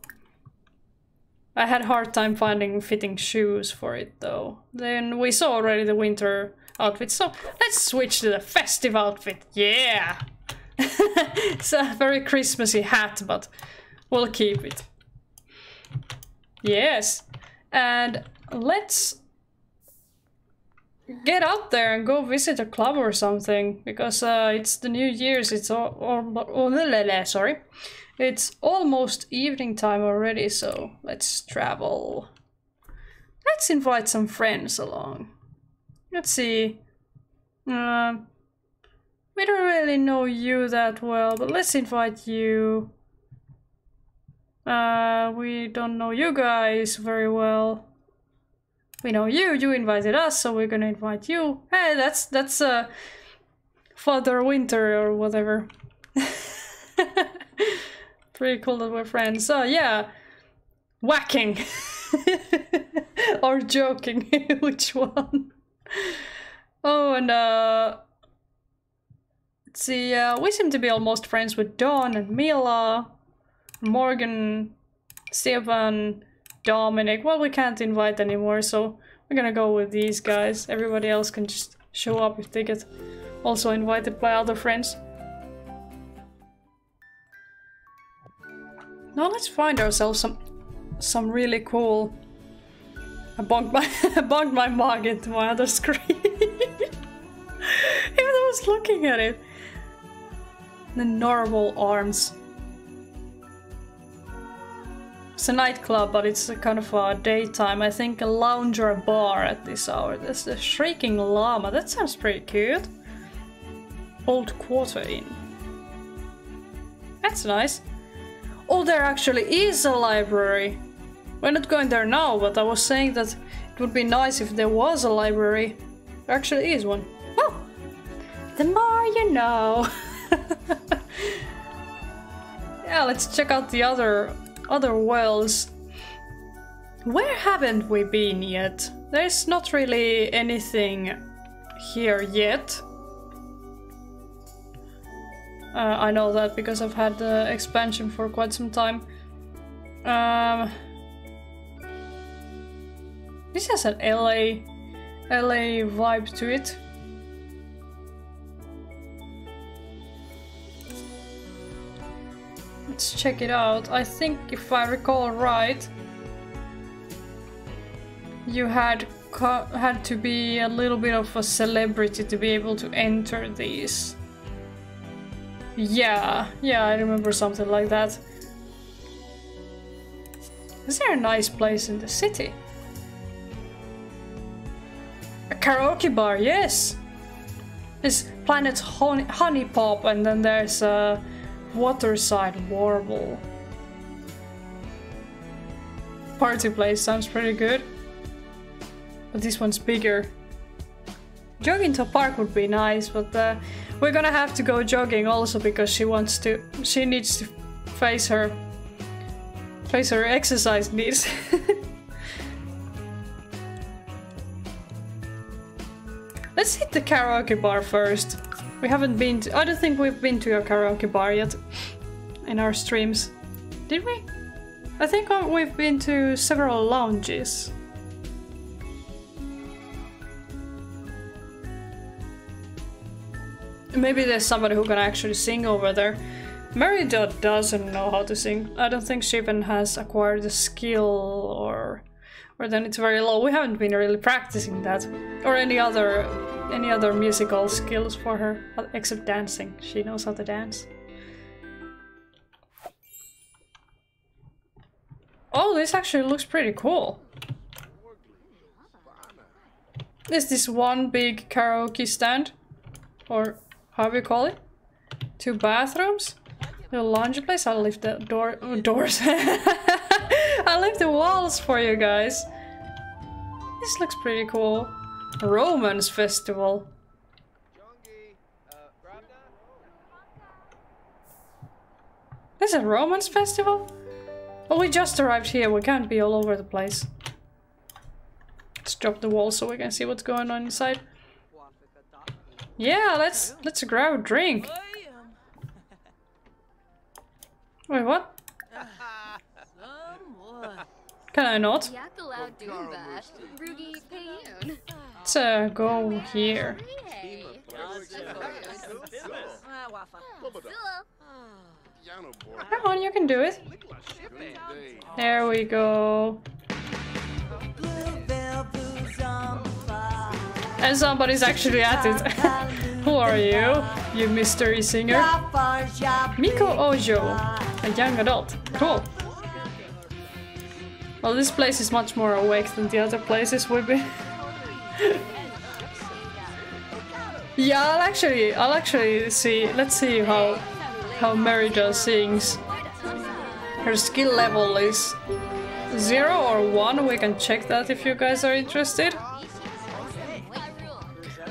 I had hard time finding fitting shoes for it though. Then we saw already the winter outfit, so let's switch to the festive outfit. Yeah! it's a very Christmassy hat, but we'll keep it. Yes. And let's get out there and go visit a club or something because uh, it's the New Year's. It's all, all, all sorry, it's almost evening time already. So let's travel. Let's invite some friends along. Let's see. Uh, we don't really know you that well, but let's invite you. Uh, we don't know you guys very well. We know you, you invited us, so we're gonna invite you. Hey, that's, that's, uh, Father Winter or whatever. Pretty cool that we're friends. So, yeah. Whacking. or joking, which one? Oh, and, uh, Let's see, uh, we seem to be almost friends with Dawn and Mila, Morgan, Stefan, Dominic. Well, we can't invite anymore, so we're gonna go with these guys. Everybody else can just show up if they get also invited by other friends. Now let's find ourselves some some really cool... I bumped my, I bumped my mug into my other screen. Even I was looking at it the normal arms. It's a nightclub, but it's a kind of a daytime. I think a lounge or a bar at this hour. There's the Shrieking Llama. That sounds pretty cute. Old Quarter Inn. That's nice. Oh, there actually is a library. We're not going there now, but I was saying that it would be nice if there was a library. There actually is one. Oh! The more you know. yeah, let's check out the other other worlds. Where haven't we been yet? There's not really anything here yet. Uh, I know that because I've had the expansion for quite some time. Um, this has an LA, LA vibe to it. Let's check it out. I think if I recall right, you had had to be a little bit of a celebrity to be able to enter these. Yeah, yeah, I remember something like that. Is there a nice place in the city? A karaoke bar, yes! It's Planet Honey, Honey Pop and then there's a Waterside Warble. Party place sounds pretty good. But this one's bigger. Jogging to a park would be nice, but uh, we're gonna have to go jogging also because she wants to. She needs to face her face her exercise needs. Let's hit the karaoke bar first. We haven't been to, I don't think we've been to a karaoke bar yet in our streams. Did we? I think uh, we've been to several lounges. Maybe there's somebody who can actually sing over there. Merida doesn't know how to sing. I don't think she even has acquired the skill or or then it's very low. We haven't been really practicing that. Or any other any other musical skills for her uh, except dancing. She knows how to dance. Oh, this actually looks pretty cool. Is this one big karaoke stand? Or how do we call it? Two bathrooms? The laundry place? I'll leave the door oh, doors. I'll leave the walls for you guys. This looks pretty cool. Romance Festival. This is a romance festival? Well, we just arrived here. We can't be all over the place. Let's drop the wall so we can see what's going on inside. Yeah, let's let's grab a drink. Wait, what? Can I not? Let's uh, go here. Come on, you can do it. There we go. And somebody's actually at it. Who are you? You mystery singer? Miko Ojo, a young adult. Cool. Well, this place is much more awake than the other places we've been. yeah, I'll actually, I'll actually see. Let's see how how Merida sings. Her skill level is zero or one. We can check that if you guys are interested.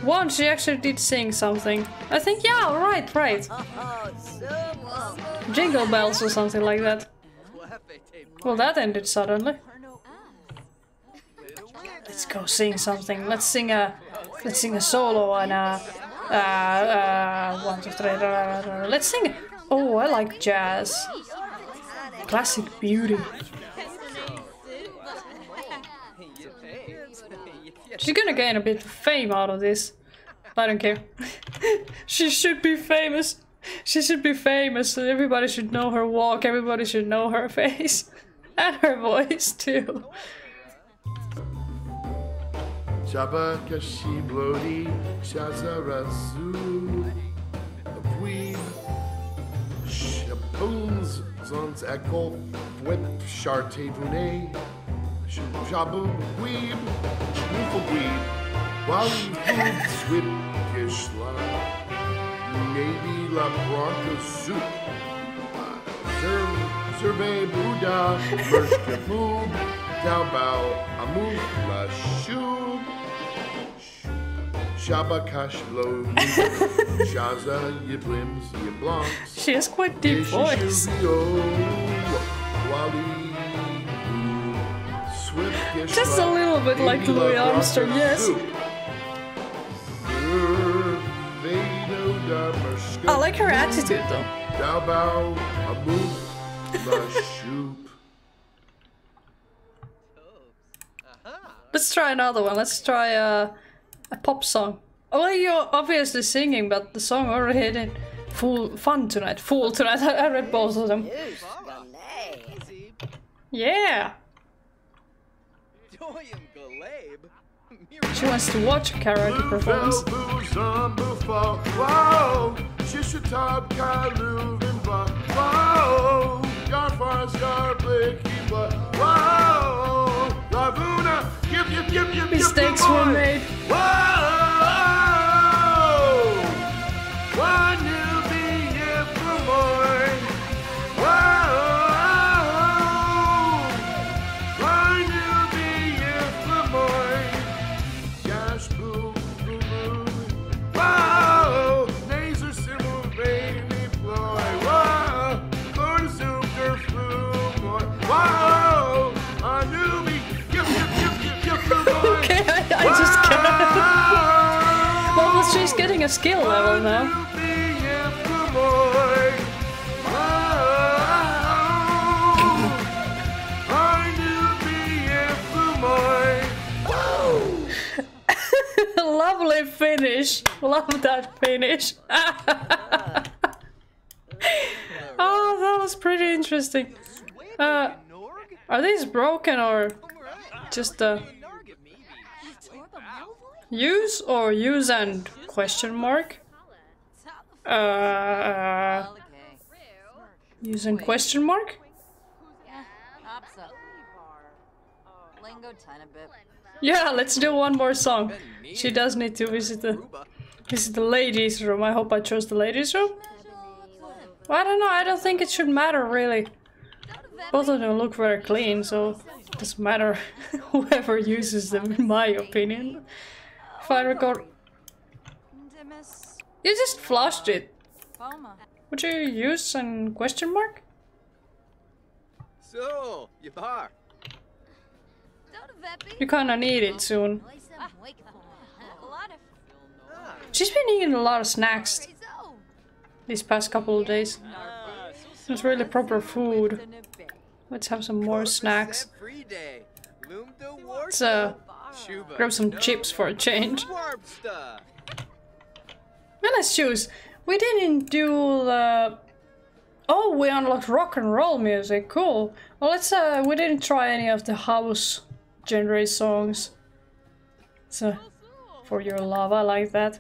One, she actually did sing something. I think, yeah, right, right. Jingle bells or something like that. Well, that ended suddenly. Let's go sing something. Let's sing a, let's sing a solo and a, uh, uh, one, two, three. Let's sing. Oh, I like jazz. Classic beauty. She's gonna gain a bit of fame out of this. I don't care. she should be famous. She should be famous. Everybody should know her walk. Everybody should know her face. and her voice too. Shaboons Zons Echo Whip Brune Shabu Weeb Schnoofel Weeb Wally Hood Swip Gishla Navy La Bronca Soup. Survey Buddha Mershka Boob Taobao Amu La Shub. Shabakash Lo Shaza Yiblims Yiblonks She has quite deep voice. Just a little bit like Louis Armstrong, yes. I like her attitude though. Taobao Amu La Let's try another one. Let's try a, a pop song. Oh, well, you're obviously singing, but the song already hit it. Full fun tonight. Full tonight. I, I read both of them. Yeah. She wants to watch a karaoke performance. Mistakes were made. she's getting a skill level now. Lovely finish. Love that finish. oh, that was pretty interesting. Uh, are these broken or just uh, use or use and question mark? Uh, use and question mark? Yeah, let's do one more song. She does need to visit the visit the ladies' room. I hope I chose the ladies' room. Well, I don't know. I don't think it should matter really. Both of them look very clean, so it doesn't matter whoever uses them, in my opinion. If I record. You just flushed it. Poma. Would you use an question mark? So, you bar. You kinda need it soon. Ah. A lot of ah. She's been eating a lot of snacks these past couple of days. Ah, it's really proper food. Let's have some more snacks. Free day. Loom the Let's uh, grab some chips for a change. Let's choose. We didn't do the. Oh, we unlocked rock and roll music. Cool. Well, let's. Uh, we didn't try any of the house genre songs. So, for your love, I like that.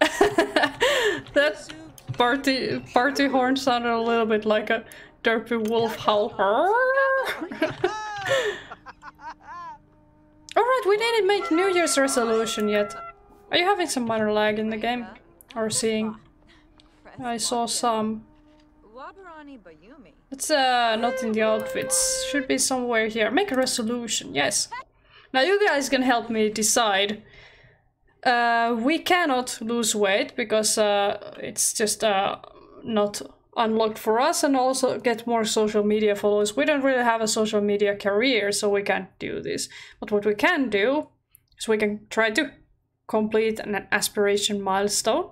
that party party horn sounded a little bit like a derpy wolf howl. Alright, we didn't make New Year's resolution yet. Are you having some minor lag in the game? Or seeing? I saw some. It's uh not in the outfits. Should be somewhere here. Make a resolution, yes. Now you guys can help me decide. Uh, we cannot lose weight because uh, it's just uh, not unlocked for us and also get more social media followers. We don't really have a social media career, so we can't do this. But what we can do is we can try to complete an aspiration milestone.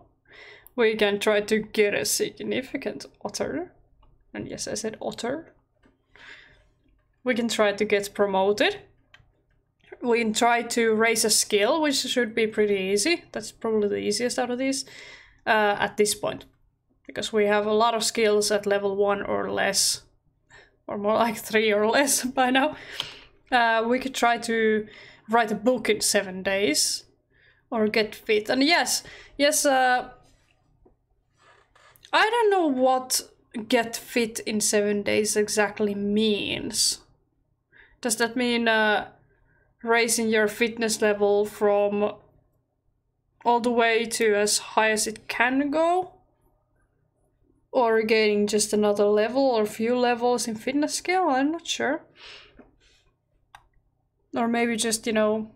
We can try to get a significant otter. And yes, I said otter. We can try to get promoted. We can try to raise a skill, which should be pretty easy. That's probably the easiest out of these uh, at this point. Because we have a lot of skills at level 1 or less. Or more like 3 or less by now. Uh, we could try to write a book in 7 days. Or get fit. And yes, yes, uh, I don't know what get fit in 7 days exactly means. Does that mean uh, raising your fitness level from all the way to as high as it can go? Or gaining just another level or few levels in fitness skill? I'm not sure. Or maybe just, you know,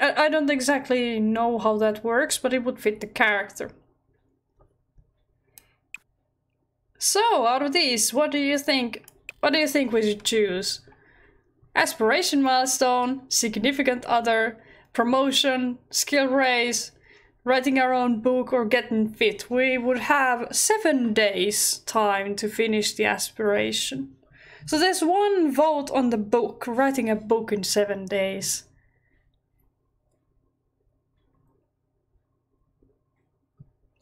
I, I don't exactly know how that works, but it would fit the character. So, out of these, what do you think? What do you think we should choose? Aspiration milestone, significant other, promotion, skill raise, writing our own book, or getting fit. We would have seven days time to finish the aspiration. So there's one vote on the book, writing a book in seven days.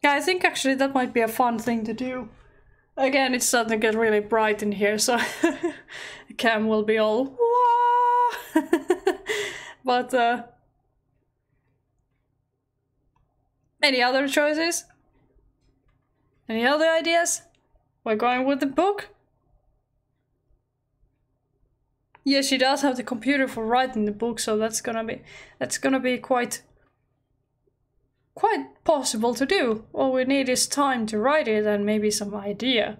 Yeah, I think actually that might be a fun thing to do. Again, it's starting to get really bright in here, so the Cam will be all but uh any other choices? Any other ideas? We're going with the book? Yeah, she does have the computer for writing the book, so that's gonna be that's gonna be quite quite possible to do. All we need is time to write it and maybe some idea.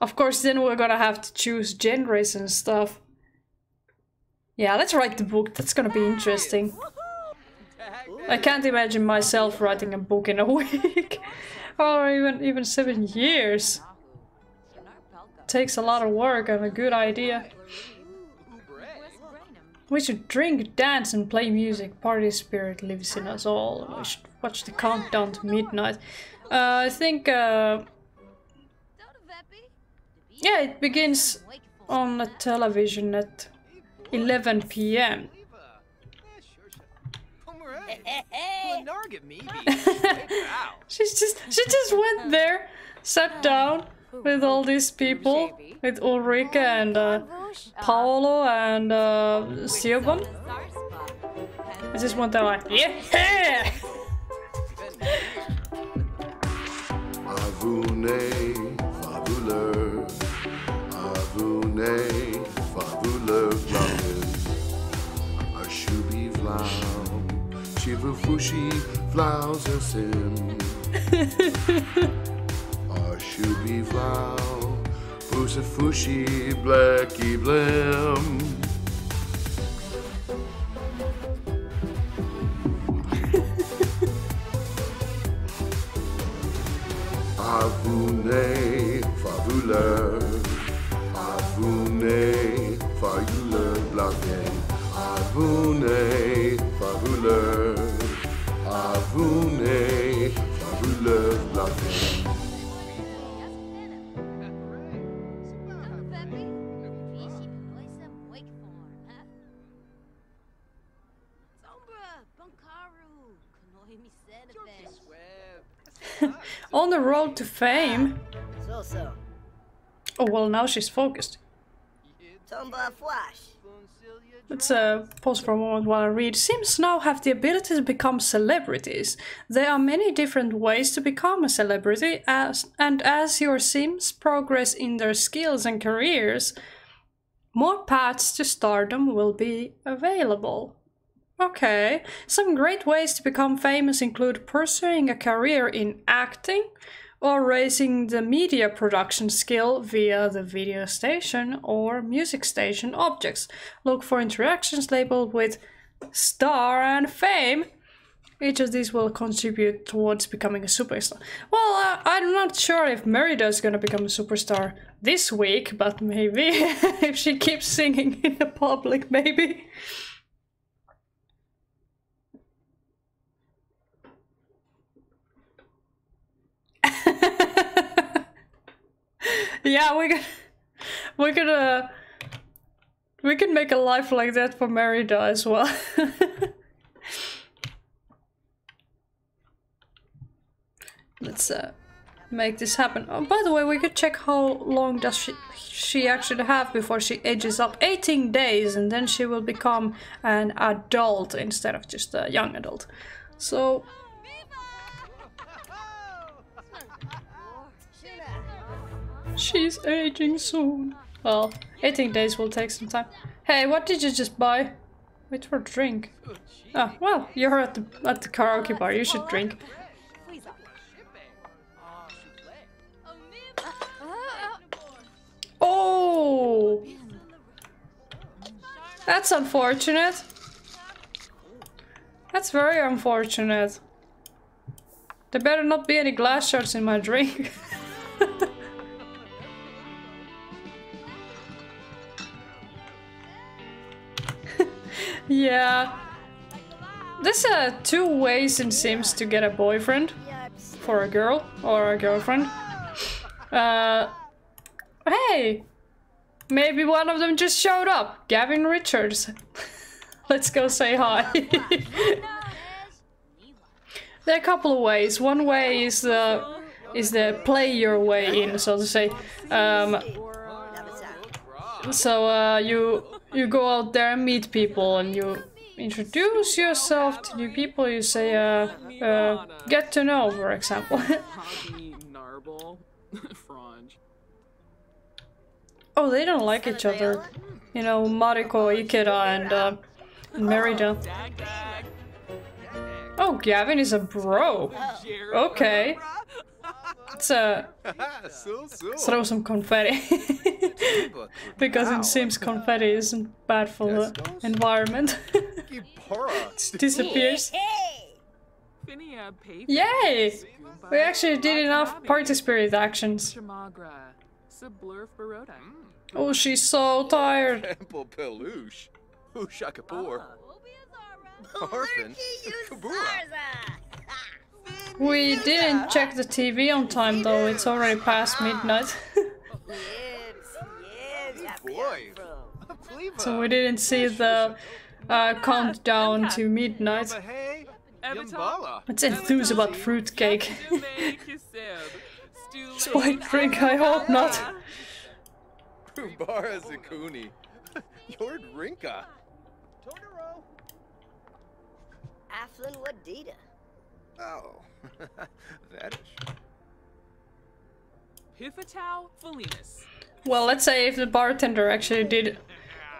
Of course, then we're gonna have to choose genres and stuff. Yeah, let's write the book. That's gonna be interesting. I can't imagine myself writing a book in a week. or even even seven years. Takes a lot of work and a good idea. We should drink, dance, and play music. Party spirit lives in us all. We should watch the countdown to midnight. Uh, I think, uh, yeah, it begins on the television at 11 p.m. Narget maybe. She's just, she just went there, sat down with all these people, with Ulrika and uh, Paolo and uh, Siobhan. I just went there like, yeah! Avune, fabuleux. Avune, Shiva fushi, vlaus en sim. Ashubi vlau. Fusa fushi, blacky blim. Avune, fabuleux. Avune, fabuleux, blagué. Avune, fabuleux. Avune, fabuleux, blagué. On the road to fame. So so. Oh, well, now she's focused. Tomba flash. Let's uh, pause for a moment while I read. Sims now have the ability to become celebrities. There are many different ways to become a celebrity, as, and as your Sims progress in their skills and careers, more paths to stardom will be available. Okay, some great ways to become famous include pursuing a career in acting, or raising the media production skill via the video station or music station objects. Look for interactions labeled with star and fame. Each of these will contribute towards becoming a superstar. Well, uh, I'm not sure if Merida is gonna become a superstar this week, but maybe if she keeps singing in the public, maybe. Yeah, we could, we could, uh, we could make a life like that for Merida as well. Let's uh, make this happen. Oh, by the way, we could check how long does she she actually have before she ages up. 18 days, and then she will become an adult instead of just a young adult. So She's aging soon. Well, 18 days will take some time. Hey, what did you just buy? Wait for a drink. Ah, well, you're at the at the karaoke bar. You should drink. Oh, that's unfortunate. That's very unfortunate. There better not be any glass shards in my drink. Yeah. There's uh, two ways in Sims to get a boyfriend for a girl or a girlfriend. Uh, hey, maybe one of them just showed up. Gavin Richards. Let's go say hi. there are a couple of ways. One way is the is the play your way in, so to say. Um, so uh, you you go out there and meet people and you introduce yourself to new people. You say, uh, uh, get to know, for example. oh, they don't like each other. You know, Mariko, Ikeda, and, uh, Merida. Oh, Gavin is a bro. Okay. Let's uh, throw some confetti. because in Sims confetti isn't bad for the environment. it disappears. Yay! We actually did enough party spirit actions. Oh, she's so tired. Usha Kapoor. Oh, Orphan. Lurky, you Kabura. Zarza! We didn't check the TV on time though, it's already past midnight. Yes, yes, Boy. Afro. so we didn't see the uh, countdown to midnight. Let's enthuse about fruitcake. Spike drink, I hope not. Ubara Zakuni. Yord Rinka. Totoro. Aflin Wadida. Oh, that is. Hifatow Felinas. Well, let's say if the bartender actually did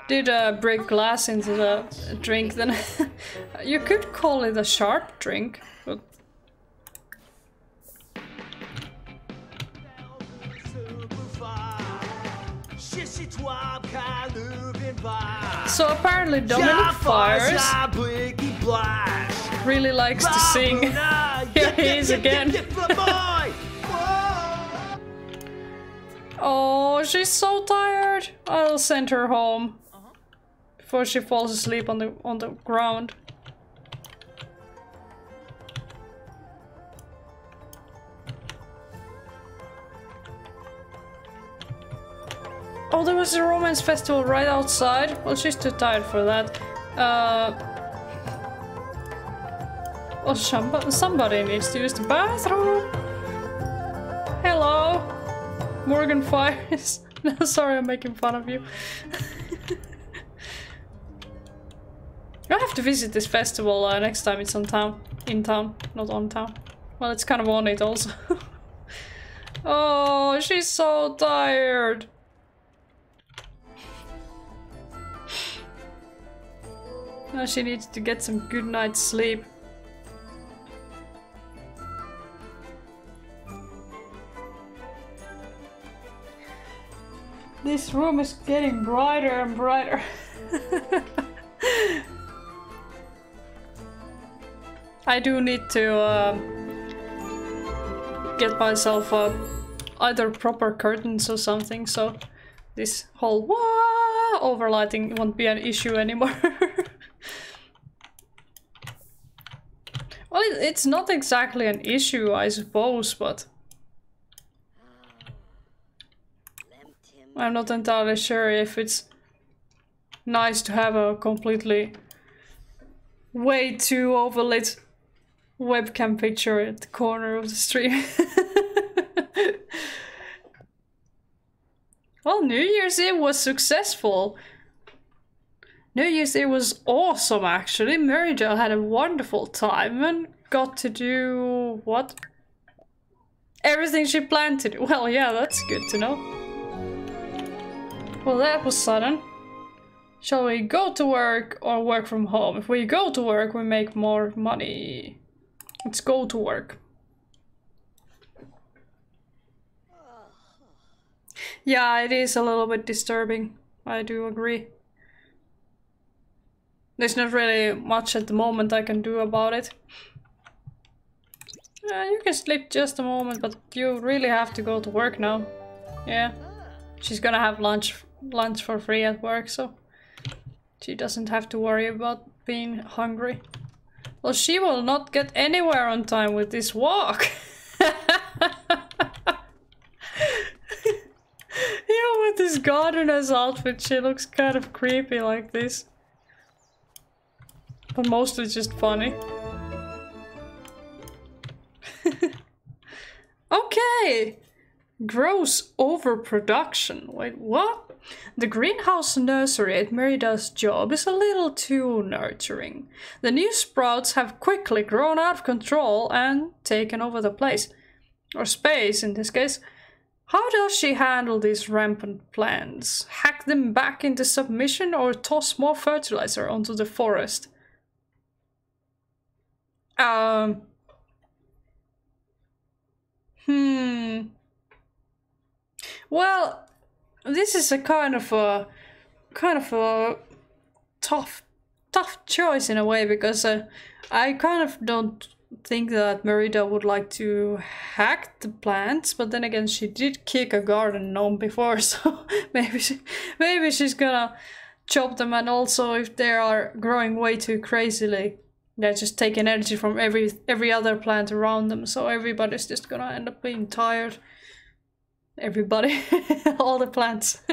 did uh, break glass into the drink, then you could call it a sharp drink. But so apparently Dominic Fyres really likes to sing. Here he is again. Oh, she's so tired. I'll send her home before she falls asleep on the on the ground. Oh, there was a romance festival right outside. Well, she's too tired for that. Uh. Somebody, somebody needs to use the bathroom. Hello. Morgan Fyres. no, sorry, I'm making fun of you. I have to visit this festival uh, next time it's on town. In town, not on town. Well, it's kind of on it also. oh, she's so tired. Now she needs to get some good night's sleep. This room is getting brighter and brighter. I do need to uh, get myself uh, either proper curtains or something, so this whole overlighting won't be an issue anymore. well, it's not exactly an issue, I suppose, but I'm not entirely sure if it's nice to have a completely way too overlit webcam picture at the corner of the stream. well, New Year's Eve was successful. New Year's Eve was awesome actually. Merida had a wonderful time and got to do what? Everything she planned to do. Well, yeah, that's good to know. Well, that was sudden. Shall we go to work or work from home? If we go to work, we make more money. Let's go to work. Yeah, it is a little bit disturbing. I do agree. There's not really much at the moment I can do about it. Uh, you can sleep just a moment, but you really have to go to work now. Yeah. She's gonna have lunch lunch for free at work, so she doesn't have to worry about being hungry. Well, she will not get anywhere on time with this walk. Even with this gardener's outfit, she looks kind of creepy like this. But mostly just funny. okay! Gross overproduction. Wait, what? The greenhouse nursery at Merida's job is a little too nurturing. The new sprouts have quickly grown out of control and taken over the place. Or space, in this case. How does she handle these rampant plants? Hack them back into submission or toss more fertilizer onto the forest? Um. Hmm. Well, this is a kind of a kind of a tough tough choice in a way because uh, I kind of don't think that Merida would like to hack the plants, but then again, she did kick a garden gnome before, so maybe she, maybe she's gonna chop them and also if they are growing way too crazily they're just taking energy from every every other plant around them so everybody's just gonna end up being tired. Everybody all the plants.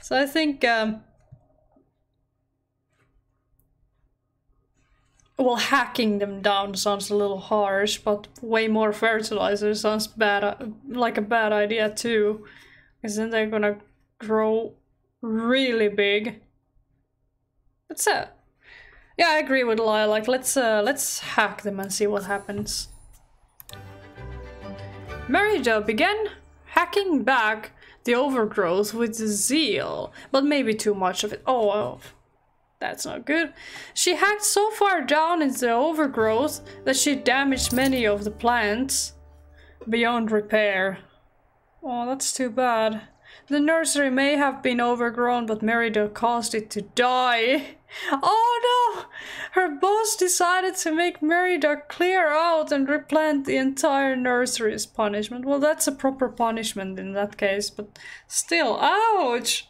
So i think um well hacking them down sounds a little harsh but way more fertilizer sounds bad like a bad idea too because then they're gonna grow really big. That's uh yeah, I agree with Lyle. Like let's uh let's hack them and see what happens. Merida began hacking back the overgrowth with zeal, but maybe too much of it. Oh, that's not good. She hacked so far down into the overgrowth that she damaged many of the plants beyond repair. Oh, that's too bad. The nursery may have been overgrown, but Merida caused it to die. Oh no! Her boss decided to make Merida clear out and replant the entire nursery as punishment. Well, that's a proper punishment in that case, but still, ouch!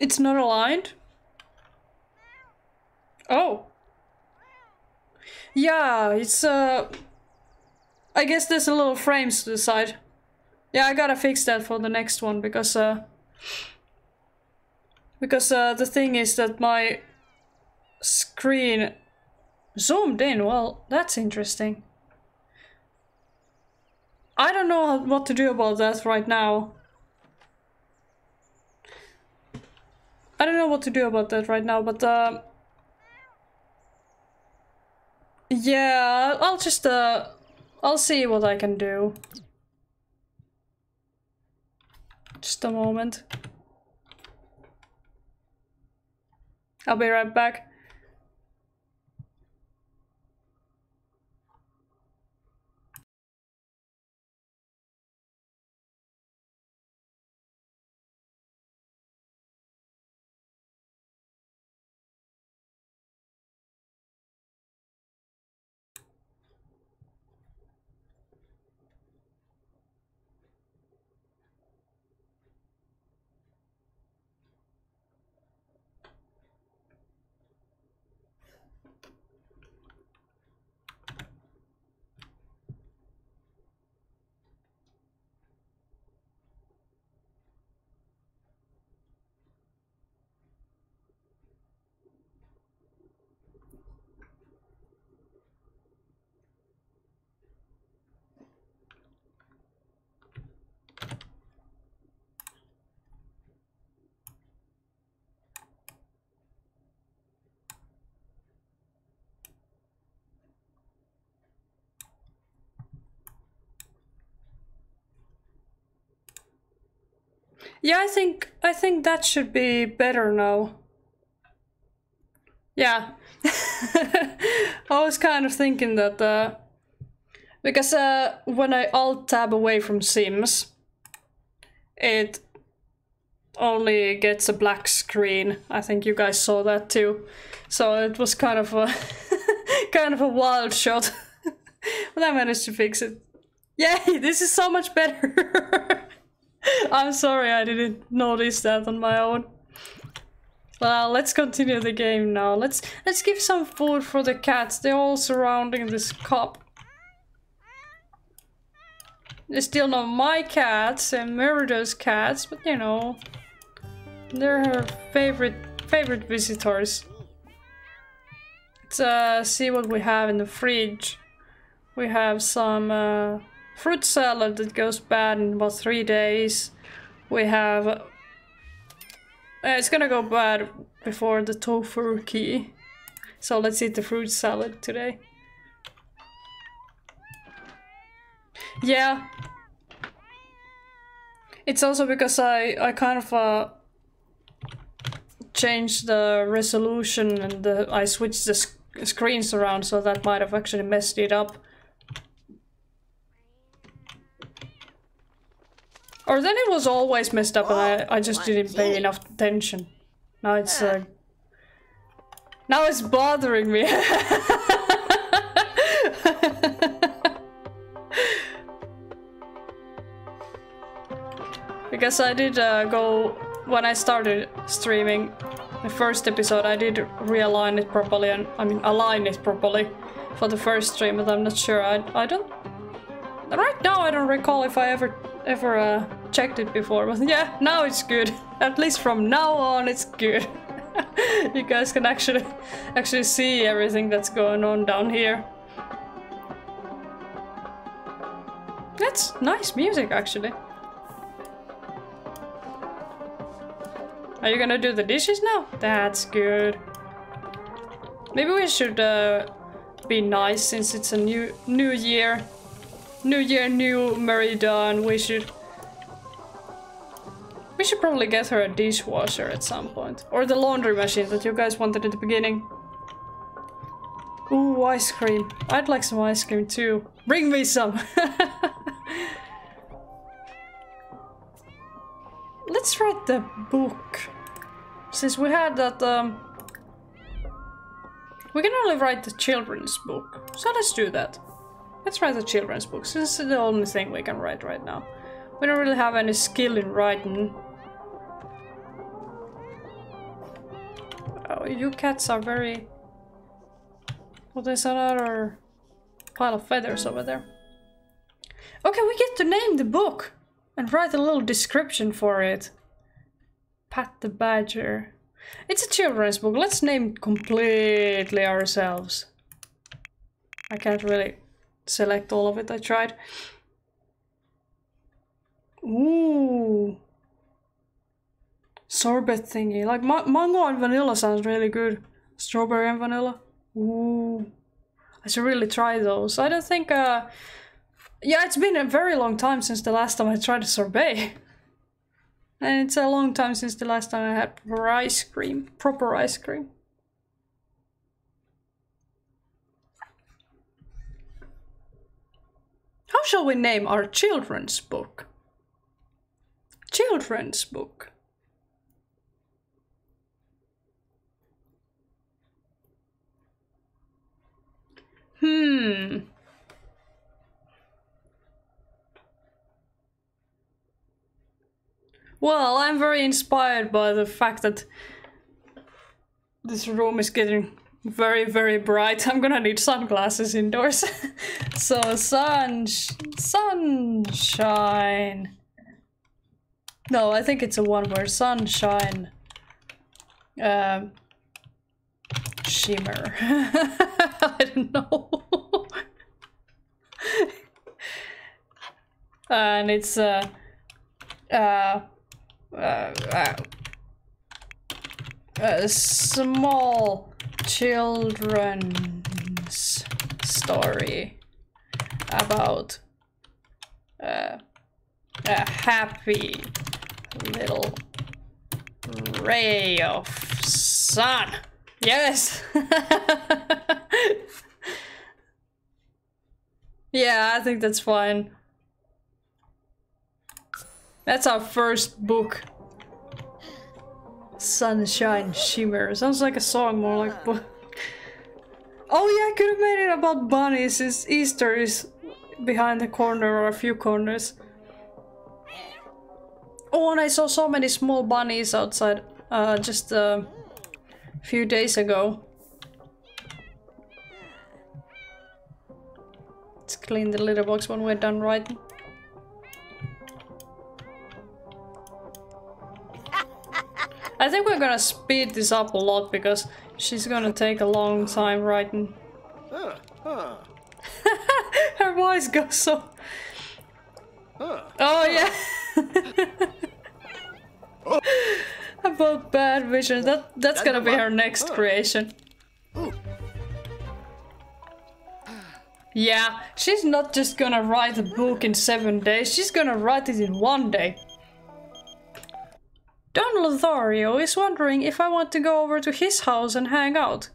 It's not aligned? Oh. Yeah, it's uh I guess there's a little frames to the side. Yeah, I gotta fix that for the next one because uh because uh the thing is that my screen zoomed in. Well, that's interesting. I don't know what to do about that right now. I don't know what to do about that right now, but uh yeah, I'll just uh I'll see what I can do. Just a moment. I'll be right back. Yeah, I think I think that should be better now. Yeah. I was kind of thinking that uh, because uh, when I alt tab away from Sims, it only gets a black screen. I think you guys saw that too. So it was kind of a kind of a wild shot. but I managed to fix it. Yay, this is so much better. I'm sorry I didn't notice that on my own. Well, let's continue the game now. Let's let's give some food for the cats. They're all surrounding this cup. They're still not my cats and Merida's cats, but you know, they're her favorite favorite visitors. Let's uh, see what we have in the fridge. We have some uh, fruit salad that goes bad in about three days. We have... Uh, it's gonna go bad before the tofu key. So let's eat the fruit salad today. Yeah. It's also because I, I kind of uh, changed the resolution and the, I switched the sc screens around so that might have actually messed it up. Or then it was always messed up and I, I just didn't pay enough attention. Now it's uh, now it's bothering me. Because I did uh, go when I started streaming the first episode. I did realign it properly and I mean align it properly for the first stream, but I'm not sure. I I don't. Right now, I don't recall if I ever ever uh, checked it before. But yeah, now it's good. At least from now on, it's good. you guys can actually actually see everything that's going on down here. That's nice music, actually. Are you gonna do the dishes now? That's good. Maybe we should uh, be nice since it's a new new year. New year, new Merida, and we should... We should probably get her a dishwasher at some point. Or the laundry machine that you guys wanted at the beginning. Ooh, ice cream. I'd like some ice cream too. Bring me some! Let's write the book. Since we had that, um... We can only write the children's book. So let's do that. Let's write the children's book. This is the only thing we can write right now. We don't really have any skill in writing. You cats are very... Well, there's another pile of feathers over there. Okay, we get to name the book and write a little description for it. Pat the Badger. It's a children's book. Let's name it completely ourselves. I can't really select all of it. I tried. Ooh. Sorbet thingy. Like ma mango and vanilla sounds really good. Strawberry and vanilla. Ooh. I should really try those. I don't think uh yeah, it's been a very long time since the last time I tried a sorbet. And it's a long time since the last time I had proper ice cream. Proper ice cream. How shall we name our children's book? Children's book. Hmm. Well, I'm very inspired by the fact that this room is getting very, very bright. I'm gonna need sunglasses indoors. so, sun, sunshine. No, I think it's a one word. Sunshine. Um, shimmer. Know. and it's uh, uh, uh, uh, a small children's story about uh, a happy little ray of sun. Yes! yeah, I think that's fine. That's our first book. Sunshine Shimmer. Sounds like a song, more like. Bu- oh yeah, I could have made it about bunnies. Since Easter is behind the corner or a few corners. Oh, and I saw so many small bunnies outside uh, just a few days ago. Let's clean the litter box when we're done writing. I think we're gonna speed this up a lot because she's gonna take a long time writing. Her voice goes so. Oh yeah. Oh. About bad vision. That that's gonna be her next creation. Yeah, she's not just gonna write a book in seven days. She's gonna write it in one day. Don Lothario is wondering if I want to go over to his house and hang out.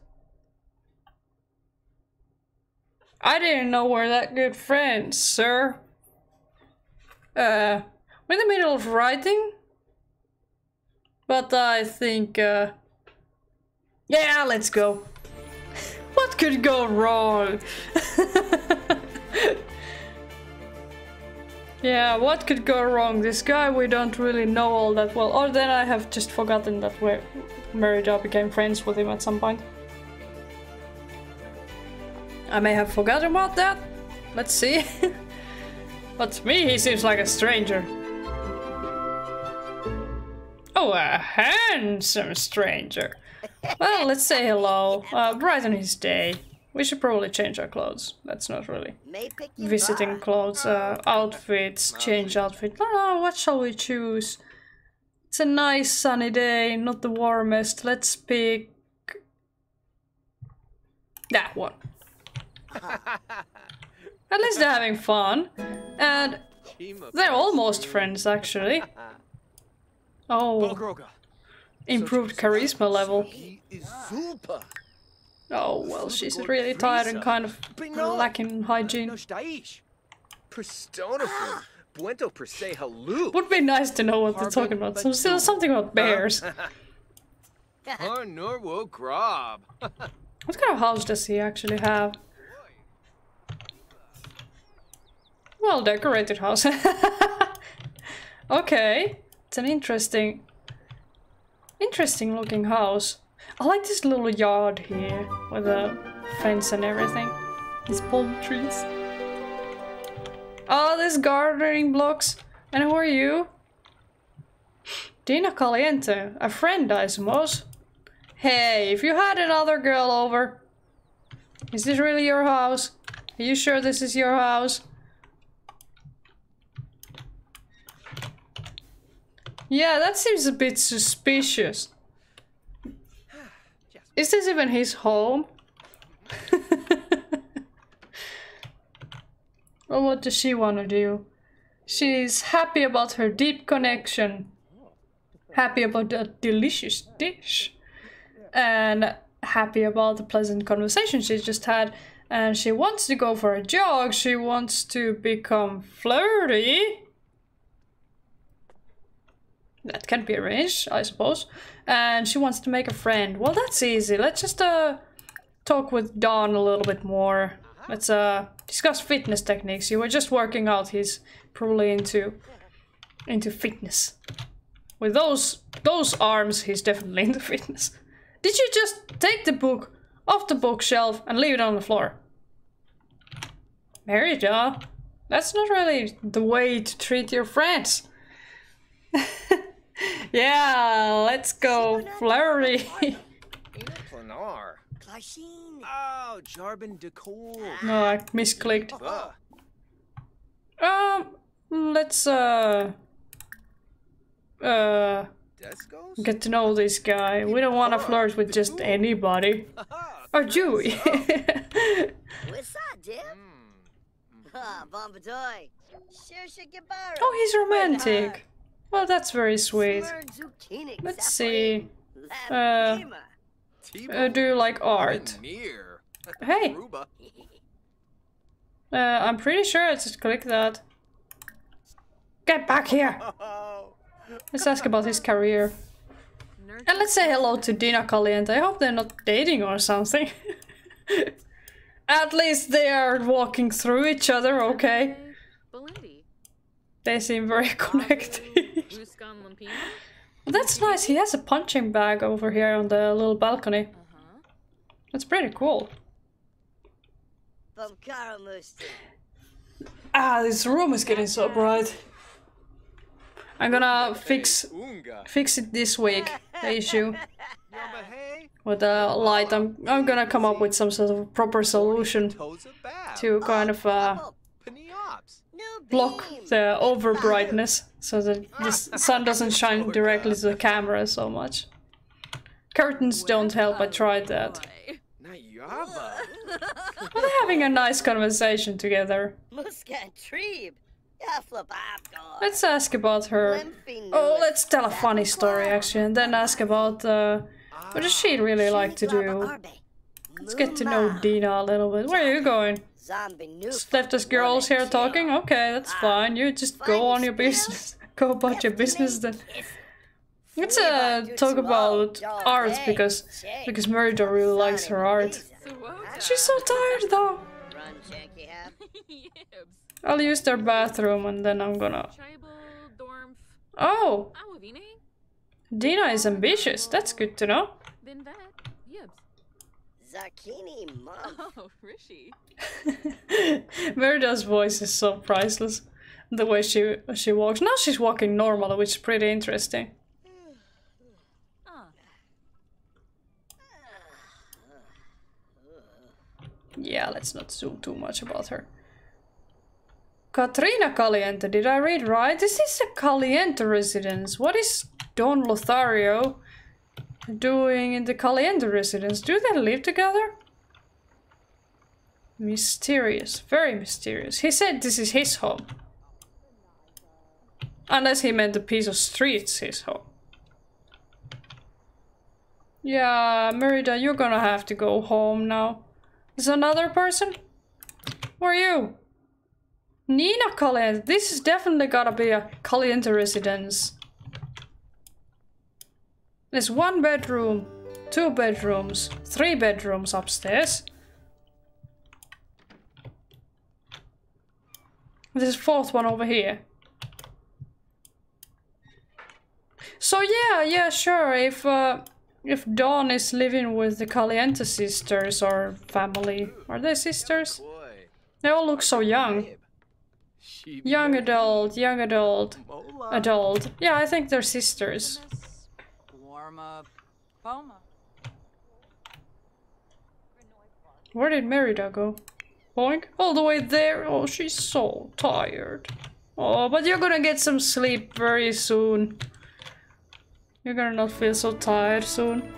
I didn't know we're that good friends, sir. Uh, we're in the middle of writing. But I think, uh... Yeah, let's go. what could go wrong? Yeah, what could go wrong? This guy we don't really know all that well. Or then I have just forgotten that we Merida became friends with him at some point. I may have forgotten about that. Let's see. but to me, he seems like a stranger. Oh, a handsome stranger. Well, let's say hello. Uh, brighten his day. We should probably change our clothes. That's not really May pick you visiting clothes, uh, outfits, change outfit. Oh, what shall we choose? It's a nice sunny day, not the warmest. Let's pick that one. At least they're having fun, and they're almost friends actually. Oh, improved charisma level. Super. Oh well, she's really tired and kind of lacking hygiene. No staish. Perstoniful. Buento per se halu. Would be nice to know what they're talking about. Some, something about bears. Har norwo grob. What kind of house does he actually have? Well decorated house. okay, it's an interesting, interesting looking house. I like this little yard here with a fence and everything. These palm trees. Oh, these gardening blocks. And who are you? Dina Caliente, a friend, I suppose. Hey, if you had another girl over, is this really your house? Are you sure this is your house? Yeah, that seems a bit suspicious. Is this even his home? well, what does she want to do? She's happy about her deep connection. Happy about the delicious dish. And happy about the pleasant conversation she's just had. And she wants to go for a jog. She wants to become flirty. That can be arranged, I suppose. And she wants to make a friend. Well, that's easy. Let's just uh, talk with Don a little bit more. Let's uh, discuss fitness techniques. You were just working out. He's probably into into fitness. With those those arms, he's definitely into fitness. Did you just take the book off the bookshelf and leave it on the floor? Merida, that's not really the way to treat your friends. yeah, let's go flirty. Planar. Oh, Jarbin decor. no, I misclicked. Uh, Um, let's uh uh get to know this guy. We don't want to flirt with just anybody. Or Dewey. What's that, Dip? Ha, Bombatoy. Sure should get better. oh, he's romantic. Well, that's very sweet. Let's see. Uh, Uh, do you like art? Hey, uh, I'm pretty sure I just clicked that. Get back here! Let's ask about his career. And let's say hello to Dina Caliente. I hope they're not dating or something. At least they are walking through each other, okay? They seem very connected. Buscan Lampino. That's nice. He has a punching bag over here on the little balcony. That's pretty cool. Bumkara Ah, this room is getting so bright. I'm gonna fix fix it this week. The issue Yamba hey. with the light. I'm I'm gonna come up with some sort of proper solution Toes a bab. to kind of uh, Paniops. New block the over brightness so that the sun doesn't shine directly to the camera so much. Curtains don't help. I tried that. They're having a nice conversation together. Let's ask about her. Oh, let's tell a funny story actually, and then ask about uh, what does she really like to do. Let's get to know Dina a little bit. Where are you going? Zombie new. Just left us girls here talking? Okay, that's fine. You just go on your business. Go about your business then. Let's uh, talk about art because because Merida really likes her art. She's so tired though. Run, Janky Hap. Yibs. I'll use their bathroom and then I'm gonna. Oh, Dina is ambitious. That's good to know. Vinvet, Zakini, mom. Oh, Rishi. Merida's voice is so priceless. The way she she walks. Now she's walking normal, which is pretty interesting. Ah. Yeah, let's not zoom too much about her. Katrina Caliente, did I read right? This is a Caliente residence. What is Don Lothario doing in the Caliente residence? Do they live together? Mysterious, very mysterious. He said this is his home. Unless he meant a piece of streets his home. Yeah, Merida, you're gonna have to go home now. Is another person? Who are you? Nina Caliente. This is definitely gotta be a Caliente residence. There's one bedroom, two bedrooms, three bedrooms upstairs. There's a fourth one over here. So yeah, yeah, sure. If uh, if Don is living with the Caliente sisters or family, are they sisters? They all look so young. Young adult, young adult, adult. Yeah, I think they're sisters. Warma. Uh, Boma. Where did Merida go? Boink. All the way there. Oh, she's so tired. Oh, but you're gonna get some sleep very soon. You're gonna not feel so tired soon.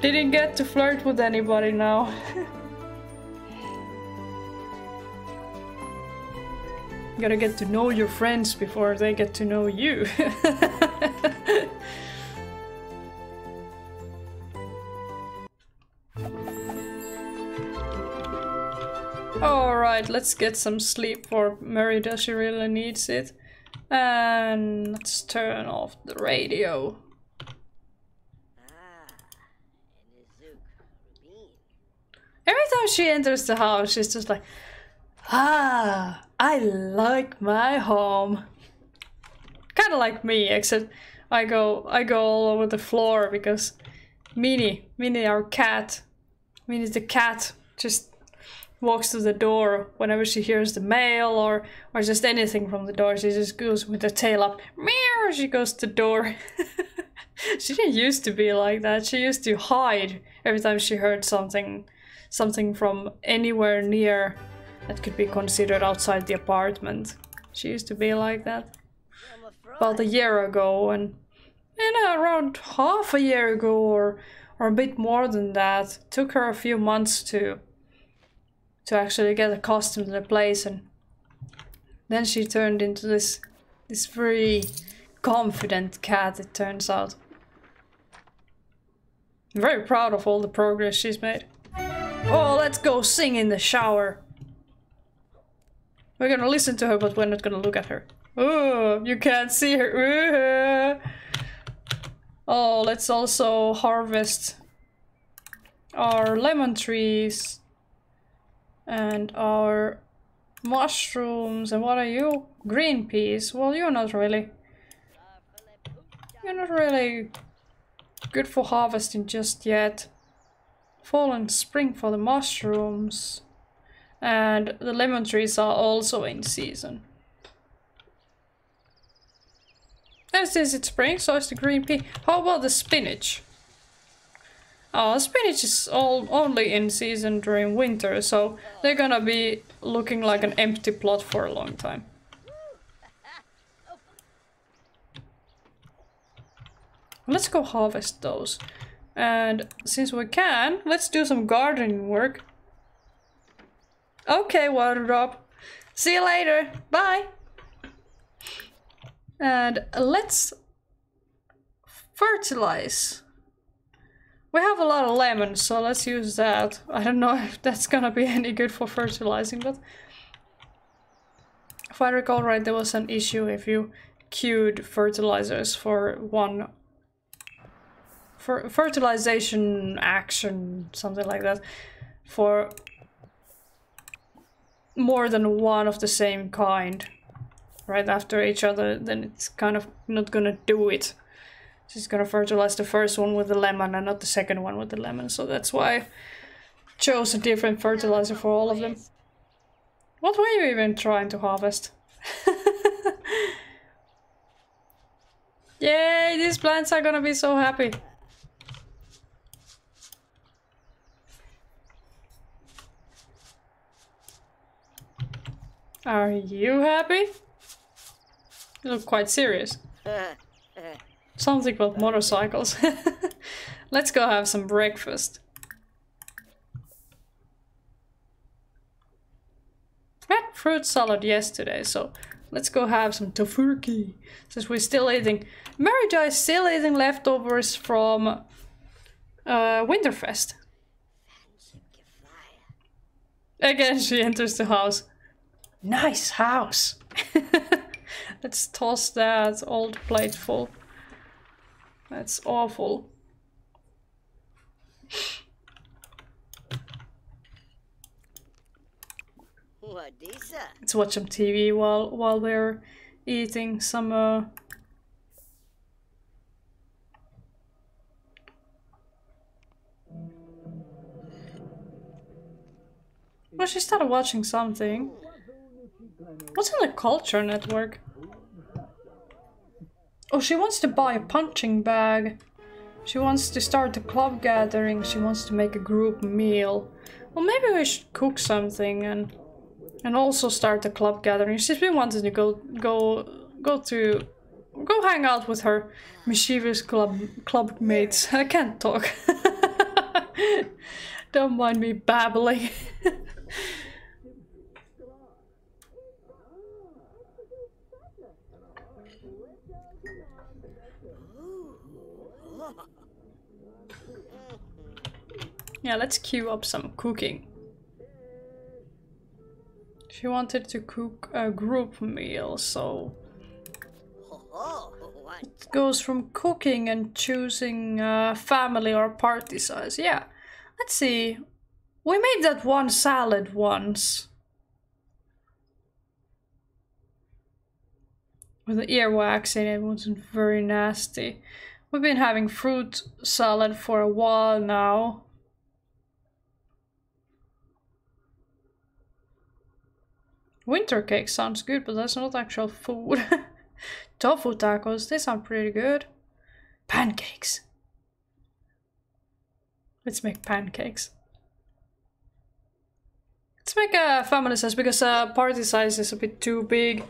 Didn't get to flirt with anybody now. Gotta get to know your friends before they get to know you. Alright, let's get some sleep for Merida, she really needs it. And let's turn off the radio. Every time she enters the house, she's just like, Ah, I like my home. Kinda like me, except I go I go all over the floor because Minnie, Minnie our cat, Minnie's the cat, just walks to the door whenever she hears the mail or or just anything from the door. She just goes with the tail up. Meow! She goes to the door. she didn't used to be like that. She used to hide every time she heard something something from anywhere near that could be considered outside the apartment. She used to be like that. About a year ago and and around half a year ago or or a bit more than that. Took her a few months to to actually get accustomed to the place and then she turned into this this very confident cat it turns out. I'm very proud of all the progress she's made. Oh, let's go sing in the shower. We're gonna listen to her, but we're not gonna look at her. Oh, you can't see her. Oh, let's also harvest our lemon trees and our mushrooms. And what are you? Green peas. Well, you're not really. You're not really good for harvesting just yet. Fall and spring for the mushrooms. And the lemon trees are also in season. And since it's spring, so is the green pea. How about the spinach? Oh, spinach is all only in season during winter, so they're gonna be looking like an empty plot for a long time. Let's go harvest those. And since we can, let's do some gardening work. Okay, water drop. See you later. Bye. And let's fertilize. We have a lot of lemons, so let's use that. I don't know if that's gonna be any good for fertilizing, but if I recall right, there was an issue if you queued fertilizers for one for fertilization action, something like that, for more than one of the same kind right after each other, then it's kind of not gonna do it. She's gonna fertilize the first one with the lemon and not the second one with the lemon, so that's why I chose a different fertilizer for all of them. What were you even trying to harvest? Yay, these plants are gonna be so happy. Are you happy? You look quite serious. Uh, uh. Something about motorcycles. Let's go have some breakfast. Had fruit salad yesterday, so let's go have some tofurkey. Since we're still eating. Merida is still eating leftovers from uh, Winterfest. Again, she enters the house. Nice house. Let's toss that old plate full. That's awful. What is that? Let's watch some TV while while we're eating some uh Well, she started watching something. What's on the Culture Network? Oh, she wants to buy a punching bag. She wants to start a club gathering. She wants to make a group meal. Well, maybe we should cook something and and also start a club gathering. She's been wanting to go go go to go hang out with her mischievous club club mates. I can't talk. Don't mind me babbling. yeah, let's queue up some cooking. She wanted to cook a group meal, so it goes from cooking and choosing uh, family or party size. Yeah, let's see. We made that one salad once. With the earwax in it, it wasn't very nasty. We've been having fruit salad for a while now. Winter cake sounds good, but that's not actual food. Tofu tacos, they sound pretty good. Pancakes. Let's make pancakes. Let's make a family size because uh, party size is a bit too big.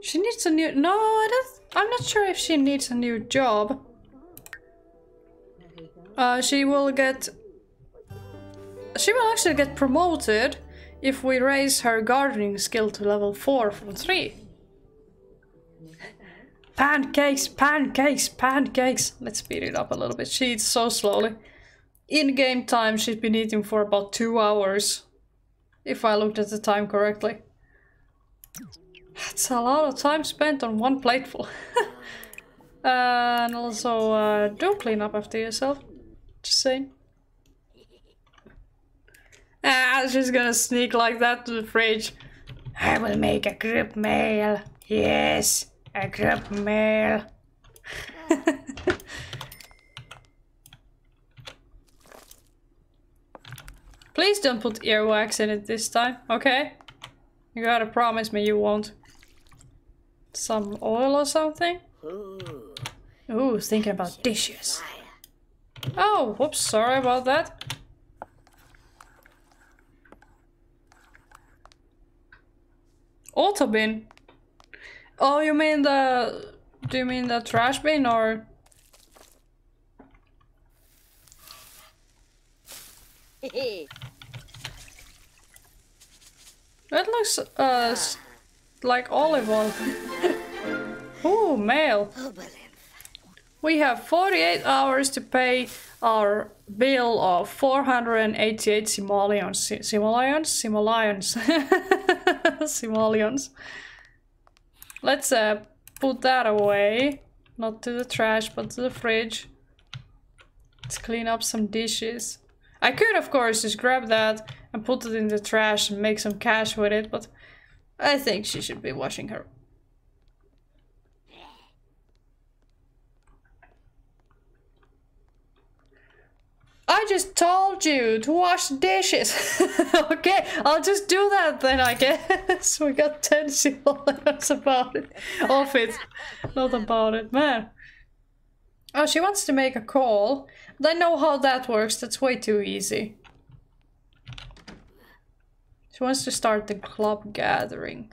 She needs a new. No, I don't. I'm not sure if she needs a new job. Uh, she will get. She will actually get promoted if we raise her gardening skill to level 4 from 3. Pancakes, pancakes, pancakes. Let's speed it up a little bit. She eats so slowly. In game time, she's been eating for about two hours. If I looked at the time correctly. That's a lot of time spent on one plateful. and also, uh, don't clean up after yourself. Just saying. Ah, she's gonna sneak like that to the fridge. I will make a group mail. Yes, a group mail. Please don't put earwax in it this time, okay? You gotta promise me you won't. Some oil or something? Ooh, Ooh, thinking about dishes. Oh, whoops, sorry about that. Auto bin. Oh, you mean the... Do you mean the trash bin or... That looks uh like olive oil. Ooh, mail. We have 48 hours to pay our bill of 488 simoleons. Si- Simoleons? Simoleons. Simoleons. Let's uh, put that away. Not to the trash, but to the fridge. Let's clean up some dishes. I could, of course, just grab that and put it in the trash and make some cash with it, but I think she should be washing her. I just told you to wash dishes. okay, I'll just do that then, I guess. we got 10 simoleons about it. Off it. Not about it. Man. Oh, she wants to make a call. But I know how that works. That's way too easy. She wants to start the club gathering.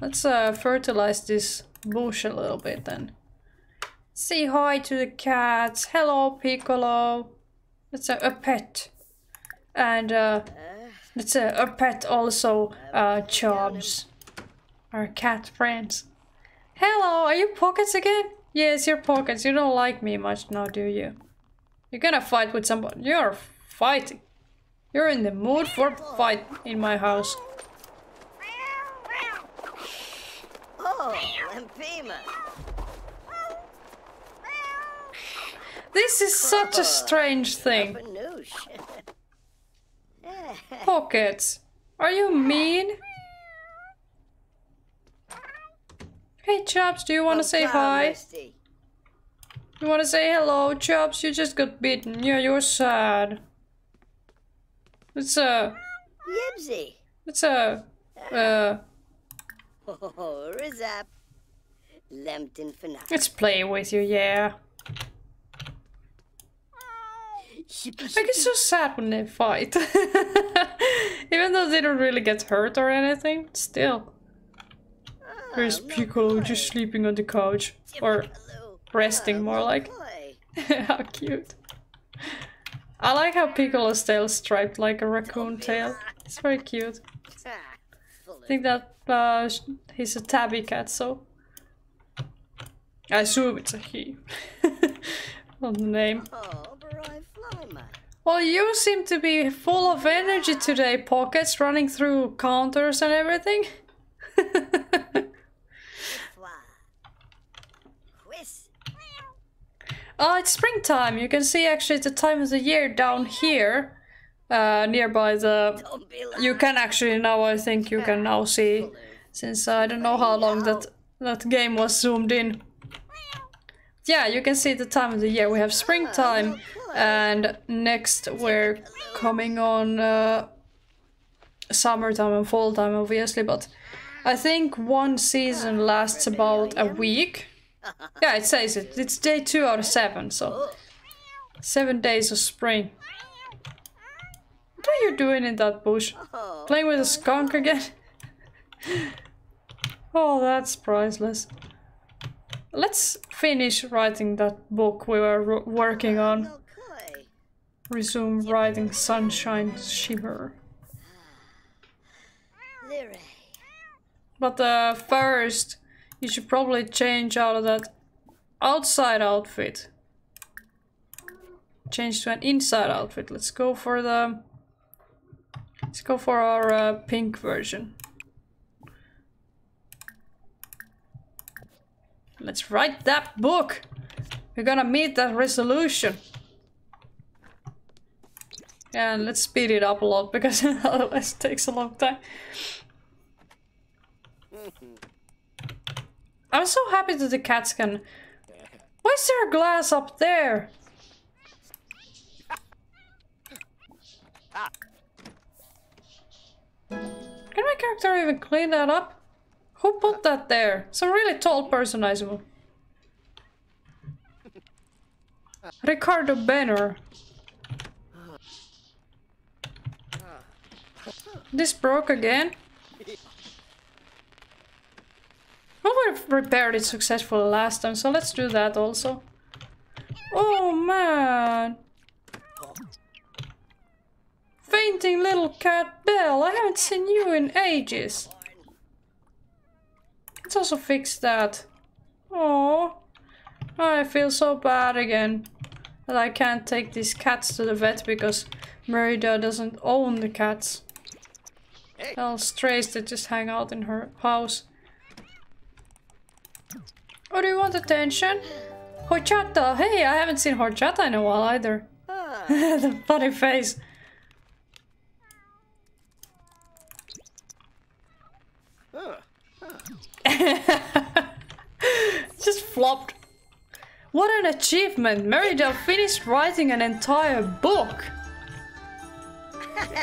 Let's uh, fertilize this bush a little bit then. Say hi to the cats. Hello, Piccolo. That's a, a pet. And uh, it's a, a pet also, uh, Chops. Our cat friends. Hello, are you Pockets again? Yes, you're Pockets. You don't like me much now, do you? You're gonna fight with somebody. You're fighting. You're in the mood for fight in my house. Oh, Lampima. This is such a strange thing. Pockets, are you mean? Hey Chops, do you want to say hi? You want to say hello, Chops? You just got bitten. Yeah, you're sad. It's a, Yibsy. it's a, uh, Oh, Rizap. Lempton Fana. let's play with you, yeah. I get so sad when they fight. Even though they don't really get hurt or anything, still. There's Piccolo just sleeping on the couch. Or resting more like. how cute. I like how Piccolo's tail is striped like a raccoon tail. It's very cute. I think that uh, he's a tabby cat, so I assume it's a he. On the name. Oh. Well, you seem to be full of energy today, Pockets, running through counters and everything. Oh, it's springtime. You can see actually the time of the year down here, uh, nearby the. You can actually now. I think you can now see, since I don't know how long that that game was zoomed in. Yeah, you can see the time of the year. We have springtime, and next we're coming on uh, summertime and fall time, obviously. But I think one season lasts about a week. Yeah, it says it. It's day two out of seven, so seven days of spring. What are you doing in that bush? Playing with a skunk again? oh, that's priceless. Let's finish writing that book we were working on. Resume writing Sunshine Shimmer. But uh, first, you should probably change out of that outside outfit. Change to an inside outfit. Let's go for the. Let's go for our uh, pink version. Let's write that book. We're gonna meet that resolution. And let's speed it up a lot because otherwise it takes a long time. Mm-hmm. I'm so happy that the cats can. Why is there a glass up there? Ah. Can my character even clean that up? Who put that there? Some really tall person, I suppose. Ricardo Benner. This broke again? Well, we repaired it successfully last time, so let's do that also. Oh man! Fainting little cat Belle, I haven't seen you in ages. Let's also fix that. Oh, I feel so bad again that I can't take these cats to the vet because Merida doesn't own the cats. Well, strays that just hang out in her house. Oh, do you want attention? Horchata! Hey, I haven't seen horchata in a while either. Ah. the funny face. just flopped. What an achievement! Mary Del finished writing an entire book!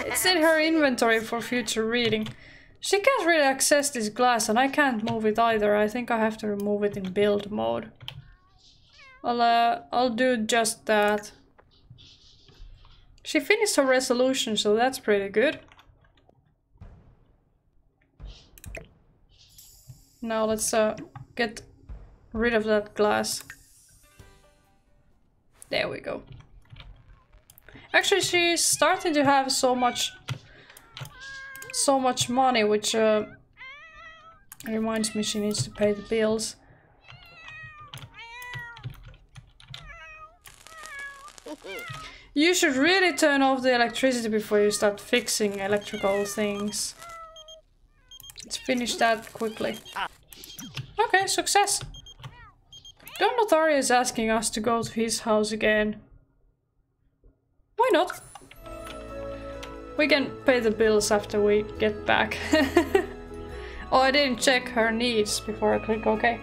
It's in her inventory for future reading. She can't really access this glass and I can't move it either. I think I have to remove it in build mode. I'll, uh, I'll do just that. She finished her resolution, so that's pretty good. Now let's uh, get rid of that glass. There we go. Actually, she's starting to have so much, so much money, which uh, reminds me she needs to pay the bills. You should really turn off the electricity before you start fixing electrical things. Let's finish that quickly. Okay, success. Don Lothario is asking us to go to his house again. Why not? We can pay the bills after we get back. oh, I didn't check her needs before I click OK.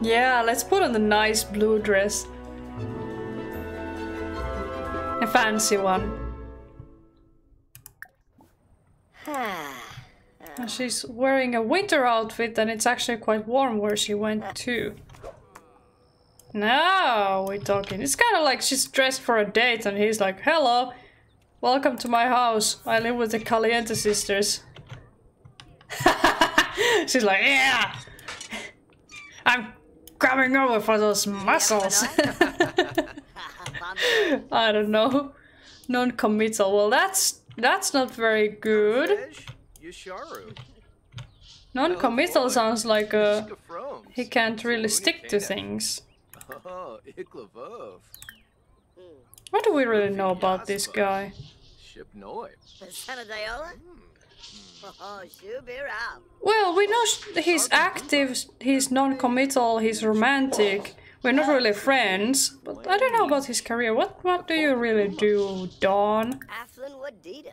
Yeah, let's put on the nice blue dress. A fancy one. And she's wearing a winter outfit and it's actually quite warm where she went to. Now we're talking. It's kind of like she's dressed for a date and he's like, Hello, welcome to my house. I live with the Caliente sisters. she's like, Yeah, I'm coming over for those muscles. I don't know. Non-committal. Well, that's that's not very good. Non-committal sounds like uh, he can't really stick to things. Oh, What do we really know about this guy? Shipnoi. Sanadayola? Oh, Shubira. Well, we know he's active, he's non-committal, he's romantic. We're not really friends, but I don't know about his career. What what do you really do, Don? Aflin Wadida.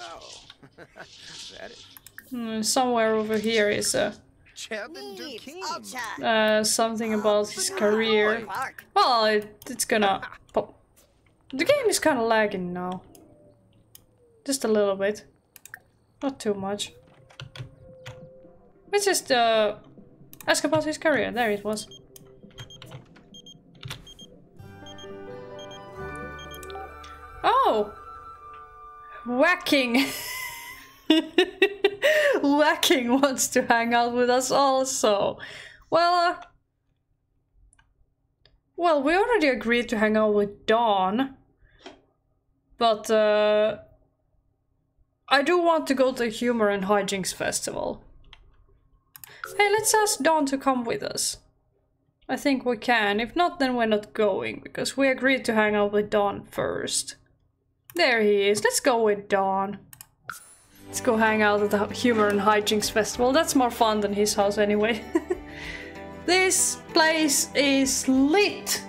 Oh, that is. Hmm, somewhere over here is uh, Chapman Needs Duquesne. Ulcha. uh, something about his career. Well, it, it's gonna pop. The game is kind of lagging now. Just a little bit. Not too much. Let's just uh, ask about his career. There it was. Oh! Whacking! Whacking wants to hang out with us also. Well, uh, well, we already agreed to hang out with Don. But, uh, I do want to go to the Humor and Hijinks Festival. Hey, let's ask Don to come with us. I think we can. If not, then we're not going, because we agreed to hang out with Don first. There he is. Let's go with Don. Let's go hang out at the Humor and Hijinks Festival. That's more fun than his house anyway. this place is lit.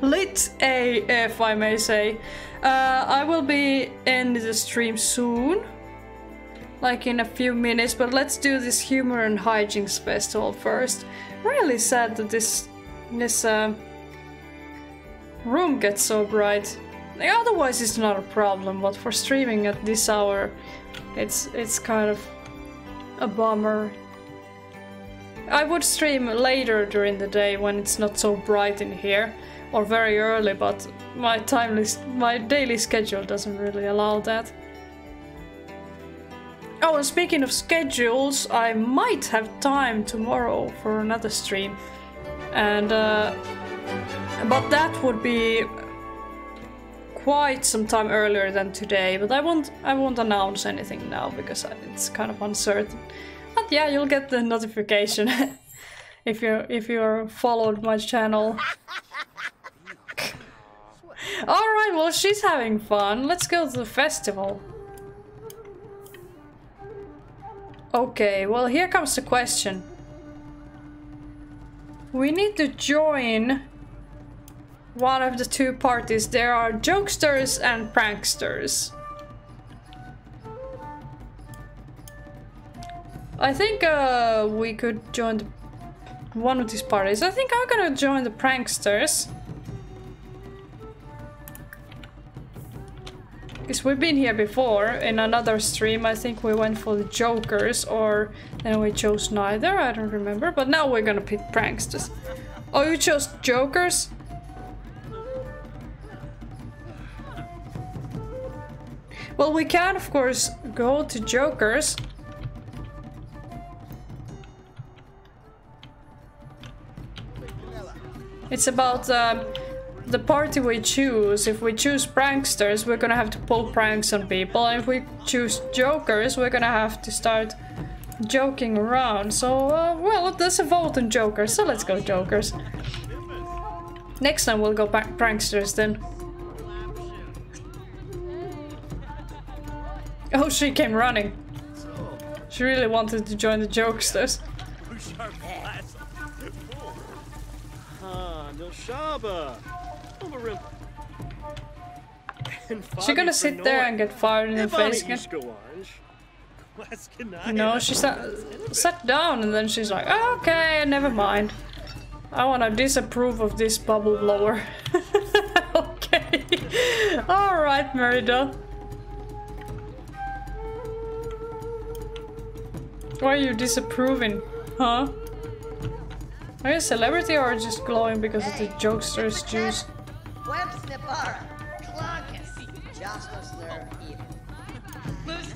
Lit AF, I may say. Uh, I will be in the stream soon. Like in a few minutes, but let's do this Humor and Hijinks Festival first. Really sad that this this uh, room gets so bright. Otherwise, it's not a problem, but for streaming at this hour, it's it's kind of a bummer. I would stream later during the day when it's not so bright in here, or very early, but my time list, my daily schedule doesn't really allow that. Oh, and speaking of schedules, I might have time tomorrow for another stream, and uh, but that would be quite some time earlier than today. But I won't, I won't announce anything now because it's kind of uncertain. But yeah, you'll get the notification if you if you're followed my channel. All right, well she's having fun. Let's go to the festival. Okay, well here comes the question. We need to join one of the two parties. There are jokesters and pranksters. I think uh, we could join the, one of these parties. I think I'm gonna join the pranksters. Because we've been here before in another stream. I think we went for the jokers or then we chose neither. I don't remember. But now we're gonna pick pranksters. Oh, you chose jokers? Well, we can, of course, go to Jokers. It's about uh, the party we choose. If we choose pranksters, we're gonna have to pull pranks on people. And if we choose jokers, we're gonna have to start joking around. So, uh, well, there's a vote on jokers, so let's go jokers. Next time we'll go back pranksters then. Oh, she came running. She really wanted to join the jokesters. No Shaba. Overrim. She's gonna sit there and get fired in the face again. No, she sat, sat down and then she's like, oh, okay, never mind. I wanna disapprove of this bubble blower. okay. Alright, Merida. Why are you disapproving? Huh? Are you a celebrity or just glowing because of the jokester's juice?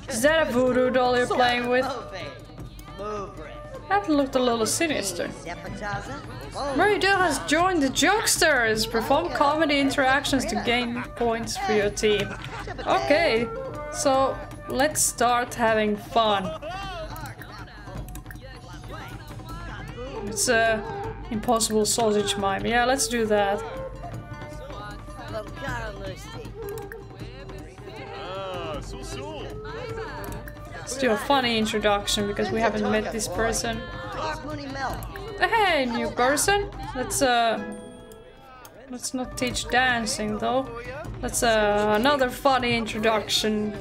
Is that a voodoo doll you're playing with? That looked a little sinister. Merida has joined the Jokesters! Perform comedy interactions to gain points for your team. Okay, so let's start having fun. It's a impossible sausage mime. Yeah, let's do that. Let's do a funny introduction because we haven't met this person. Hey, new person. Let's uh, let's not teach dancing though. Let's uh, another funny introduction.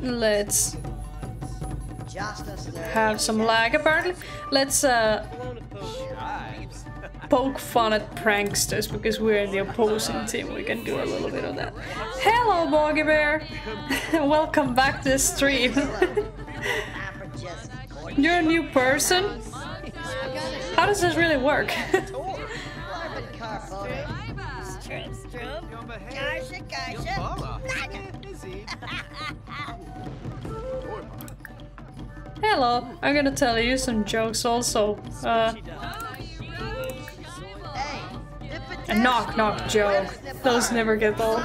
Let's have some lag apparently. Let's uh poke fun at pranksters because we're in the opposing team. We can do a little bit of that. Hello, Boggy Bear! Welcome back to the stream. You're a new person? How does this really work? Hello, I'm gonna tell you some jokes also. Uh, a knock knock joke. Those never get old.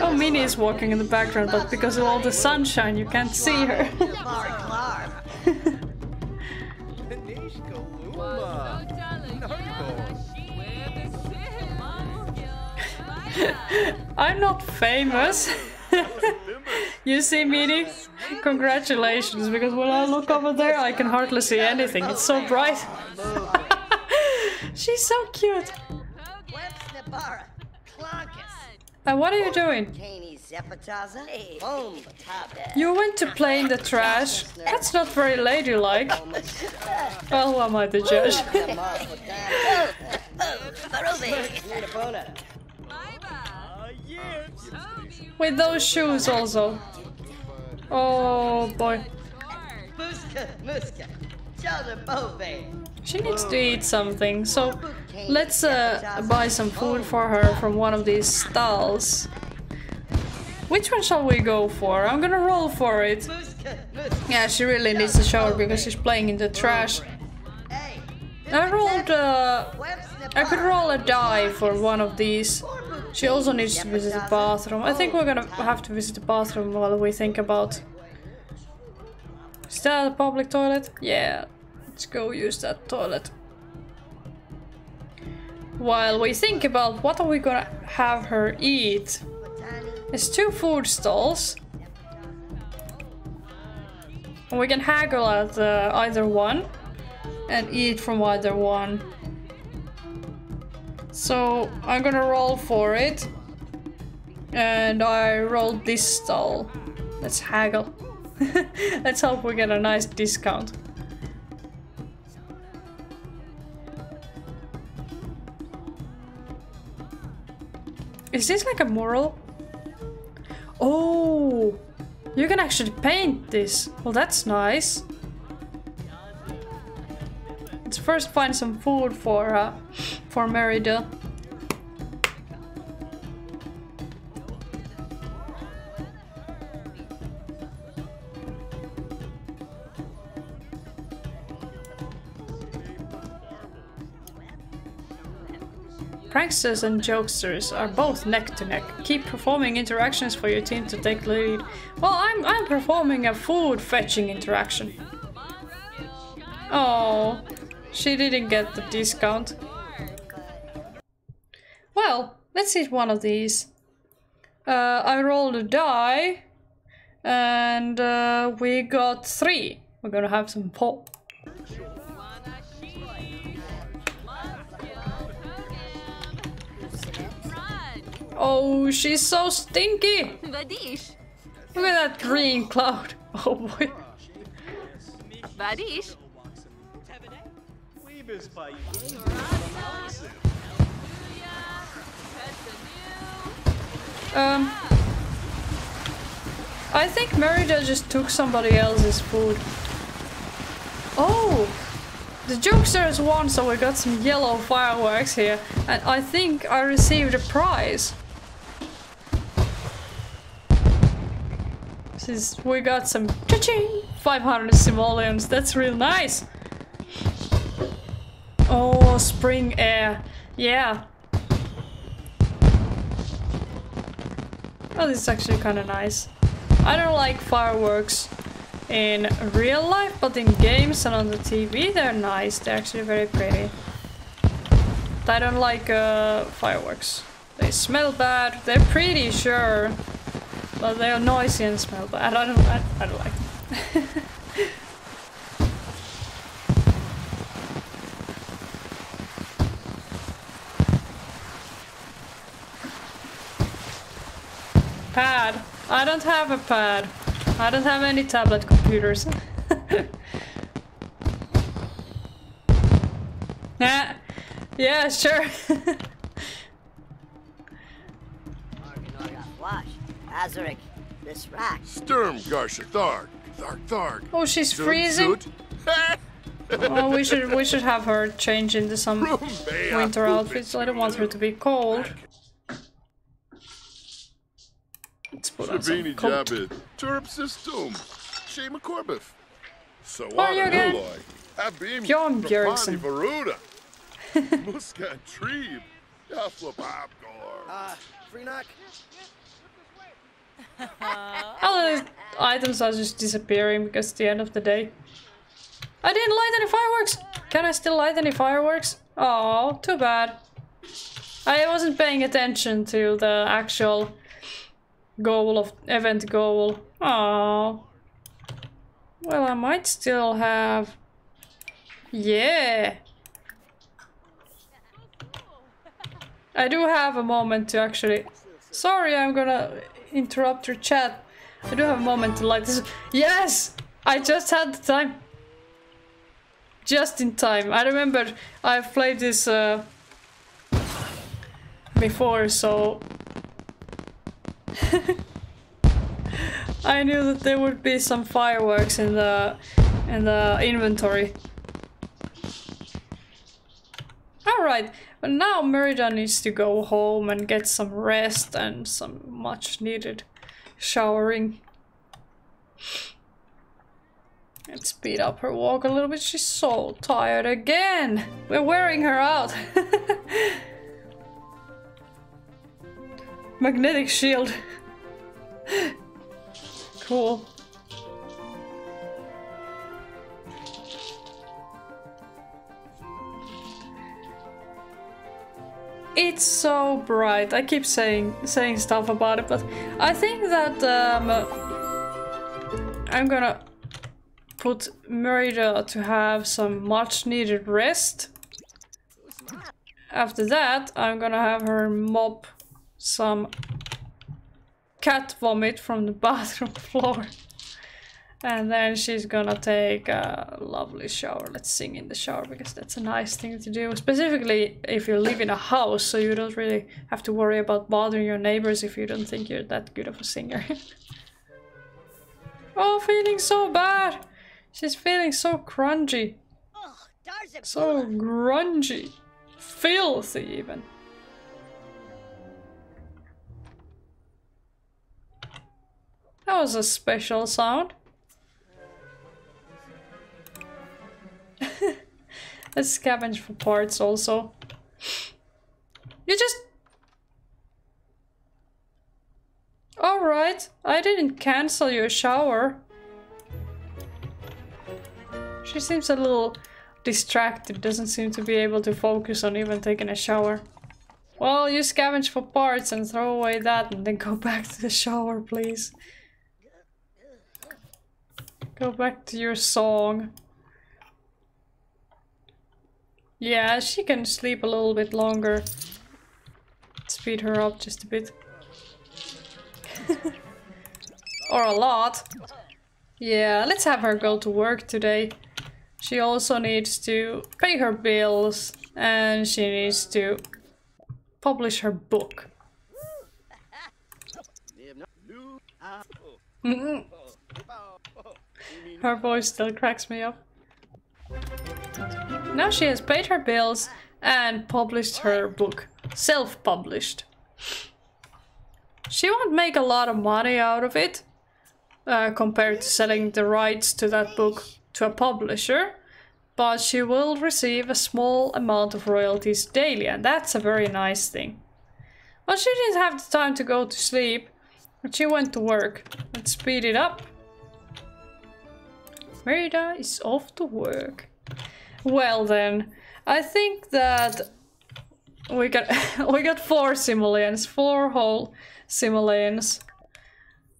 Oh, Minnie is walking in the background, but because of all the sunshine, you can't see her. I'm not famous. you see, Minnie? Congratulations, because when I look over there, I can hardly see anything. It's so bright. She's so cute. Uh, what are you doing? You went to play in the trash? That's not very ladylike. Well, who am I the judge? With those shoes also. Oh boy. She needs to eat something, so let's uh, buy some food for her from one of these stalls. Which one shall we go for? I'm gonna roll for it. Yeah, she really needs a shower because she's playing in the trash. I rolled uh, I could roll a die for one of these. She also needs to visit the bathroom. I think we're gonna have to visit the bathroom while we think about... Is that a public toilet? Yeah, let's go use that toilet. While we think about what are we gonna have her eat. There's two food stalls. We can haggle at uh, either one and eat from either one. So I'm gonna roll for it. And I rolled this stall. Let's haggle. Let's hope we get a nice discount. Is this like a mural? Oh, you can actually paint this. Well, that's nice. Let's first find some food for uh, for Merida. Pranksters and jokesters are both neck to neck. Keep performing interactions for your team to take lead. Well, I'm I'm performing a food fetching interaction. Oh, she didn't get the discount. Well, let's eat one of these. Uh, I rolled a die, and uh, we got three. We're gonna have some pop. Oh, she's so stinky! Look at that green cloud. Oh boy. Vadish. Um, I think Merida just took somebody else's food. Oh, the jokesters won, so we got some yellow fireworks here, and I think I received a prize. Since we got some cha-ching, 500 simoleons, that's real nice. Oh, spring air, yeah. Oh, this is actually kind of nice. I don't like fireworks in real life, but in games and on the TV, they're nice. They're actually very pretty. But I don't like uh, fireworks. They smell bad. They're pretty, sure, but they're noisy and smell bad. I don't. I, I don't like them. pad. I don't have a pad. I don't have any tablet computers. nah. Yeah, sure. Wash. This rack. Sturm Garsha Tharg. Tharg Tharg. oh, she's Zut, freezing. zut. Well, oh, we should we should have her change into some winter outfits. I don't want her to be cold. Let's put on some Savini coat. Jabid. Turp System. Shema Corbeth. So are you again? Nuloi. Abim. Bjorn Björnsson. Varuda. Muskan Trebe. Yafla Babgor. Ah, Freenak? All the items are just disappearing because it's the end of the day. I didn't light any fireworks! Can I still light any fireworks? Oh, too bad. I wasn't paying attention to the actual goal of event goal. Oh. Well, I might still have. Yeah. I do have a moment to actually. Sorry, I'm gonna interrupt your chat. I do have a moment to light this. Yes! I just had the time. Just in time. I remember I've played this uh, before, so I knew that there would be some fireworks in the in the inventory. Alright, but now Merida needs to go home and get some rest and some much needed showering. Let's speed up her walk a little bit. She's so tired again. We're wearing her out. Magnetic shield. cool. It's so bright. I keep saying saying stuff about it, but I think that um, I'm gonna put Merida to have some much needed rest. After that, I'm gonna have her mop some cat vomit from the bathroom floor. And then she's gonna take a lovely shower. Let's sing in the shower because that's a nice thing to do. Specifically if you live in a house, so you don't really have to worry about bothering your neighbors if you don't think you're that good of a singer. oh, feeling so bad. She's feeling so crunchy. So grungy. Filthy even. That was a special sound. Let's scavenge for parts also. You just... Alright, I didn't cancel your shower. She seems a little distracted, doesn't seem to be able to focus on even taking a shower. Well, you scavenge for parts and throw away that and then go back to the shower, please. Go back to your song. Yeah, she can sleep a little bit longer. Speed her up just a bit. or a lot. Yeah, let's have her go to work today. She also needs to pay her bills and she needs to publish her book. Mm-hmm. her voice still cracks me up. Now she has paid her bills and published her book. Self-published. She won't make a lot of money out of it uh, compared to selling the rights to that book to a publisher, but she will receive a small amount of royalties daily, and that's a very nice thing. Well, she didn't have the time to go to sleep, but she went to work. Let's speed it up. Merida is off to work. Well then, I think that we got we got four simoleons, four whole simoleons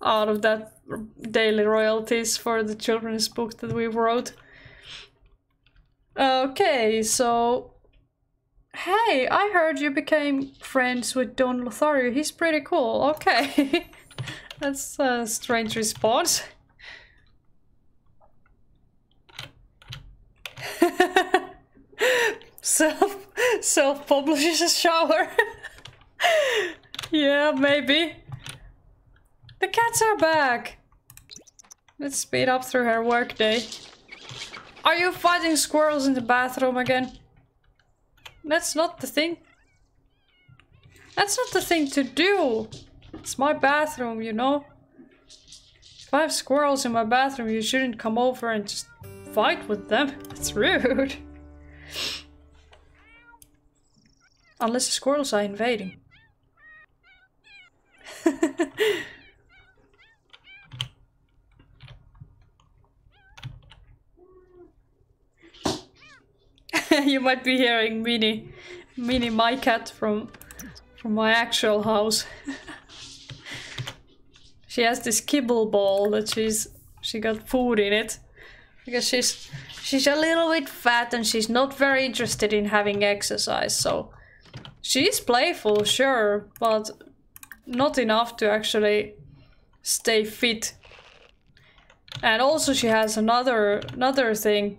out of that daily royalties for the children's book that we wrote. Okay, so hey, I heard you became friends with Don Lothario. He's pretty cool. Okay, that's a strange response. self self publishes a shower. yeah, maybe. The cats are back. Let's speed up through her workday. Are you fighting squirrels in the bathroom again? That's not the thing. That's not the thing to do. It's my bathroom, you know. If I have squirrels in my bathroom, you shouldn't come over and just fight with them. That's rude. Unless the squirrels are invading. you might be hearing Minnie, Minnie my cat from from my actual house. she has this kibble ball that she's she got food in it because she's she's a little bit fat and she's not very interested in having exercise so she's playful sure but not enough to actually stay fit and also she has another another thing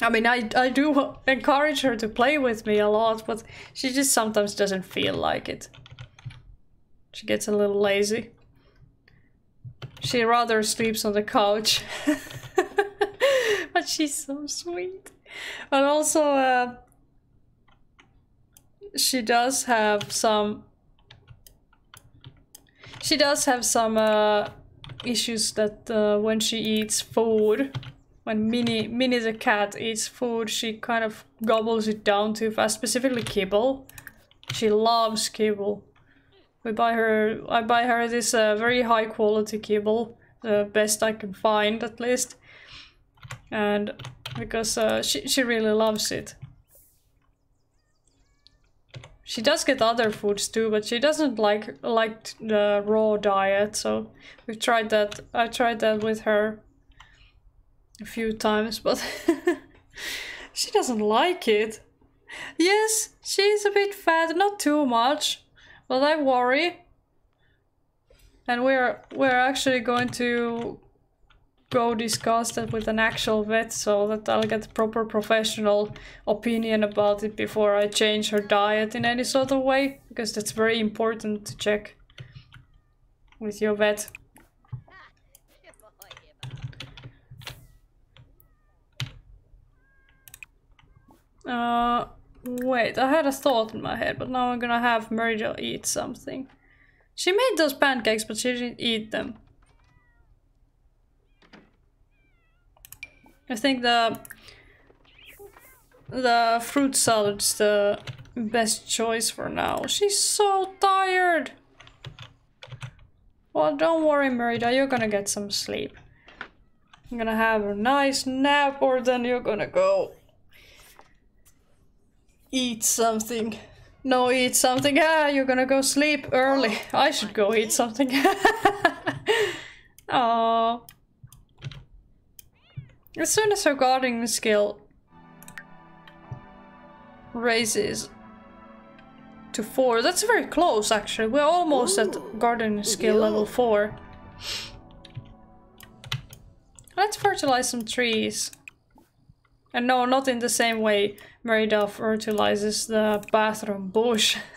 I mean, I, I do encourage her to play with me a lot, but she just sometimes doesn't feel like it. She gets a little lazy. She rather sleeps on the couch. she's so sweet. But also, uh, she does have some... She does have some uh, issues that uh, when she eats food, when Minnie, Minnie the cat eats food, she kind of gobbles it down too fast, specifically kibble. She loves kibble. We buy her, I buy her this uh, very high quality kibble, the best I can find at least. And because uh, she, she really loves it. She does get other foods too, but she doesn't like like the raw diet. So we've tried that. I tried that with her a few times, but she doesn't like it. Yes, she's a bit fat, not too much, but I worry. And we're we're actually going to go discuss that with an actual vet so that I'll get proper professional opinion about it before I change her diet in any sort of way because that's very important to check with your vet. Uh, wait, I had a thought in my head, but now I'm gonna have Merida eat something. She made those pancakes, but she didn't eat them. I think the the fruit salad's the best choice for now. She's so tired. Well, don't worry, Merida, you're gonna get some sleep. I'm gonna have a nice nap, or then you're gonna go eat something. No, eat something. Ah, you're gonna go sleep early. I should go eat something. Oh. As soon as her gardening skill raises to 4, that's very close actually. We're almost at gardening skill level 4. Let's fertilize some trees. And no, not in the same way Merida fertilizes the bathroom bush.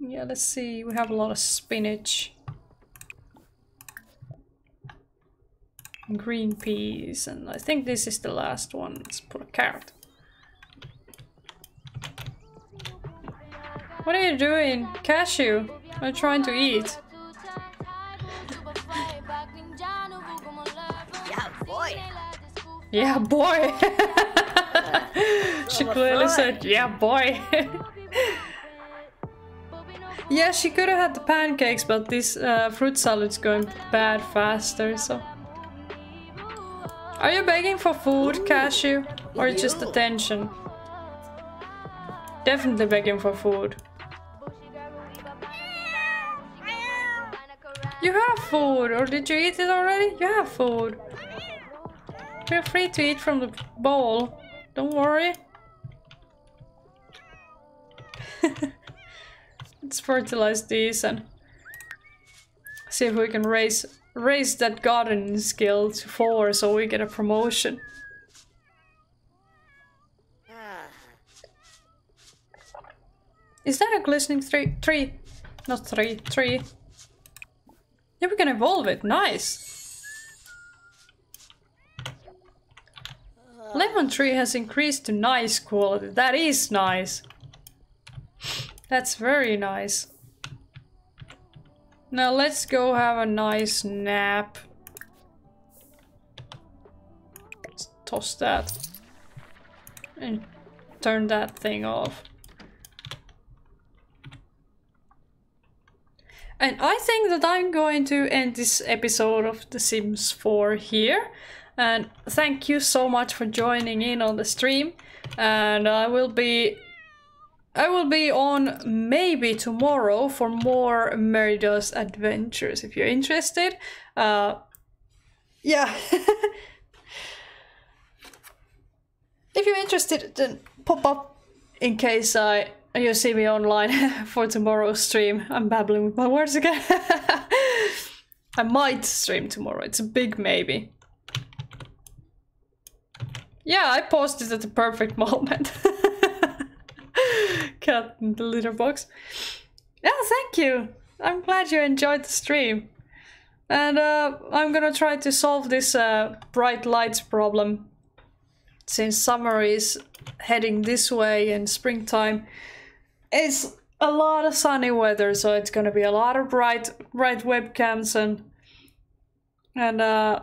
yeah, let's see. We have a lot of spinach. Green peas, and I think this is the last one. Let's put a carrot. What are you doing? Cashew? I'm trying to eat. Yeah, boy. Yeah, boy! she clearly said, yeah, boy! yeah, she could have had the pancakes, but this uh, fruit salad's going bad faster, so... Are you begging for food, Cashew? Or just attention? Definitely begging for food. You have food, or did you eat it already? You have food. Feel free to eat from the bowl. Don't worry. Let's fertilize these and see if we can raise raise that gardening skill to four so we get a promotion. Is that a glistening three? Three. Not three. Three. Yeah, we can evolve it. Nice. Lemon tree has increased to nice quality. That is nice. That's very nice. Now let's go have a nice nap. Let's toss that. And turn that thing off. And I think that I'm going to end this episode of The Sims 4 here. And thank you so much for joining in on the stream. And I will be I will be on maybe tomorrow for more Merida's adventures if you're interested. Uh, yeah. if you're interested, then pop up in case I you see me online for tomorrow's stream. I'm babbling with my words again. I might stream tomorrow. It's a big maybe. Yeah, I paused posted at the perfect moment. Cat in the litter box. Yeah, thank you. I'm glad you enjoyed the stream. And uh, I'm gonna try to solve this uh, bright lights problem. Since summer is heading this way in springtime, it's a lot of sunny weather, so it's gonna be a lot of bright, bright webcams and and uh,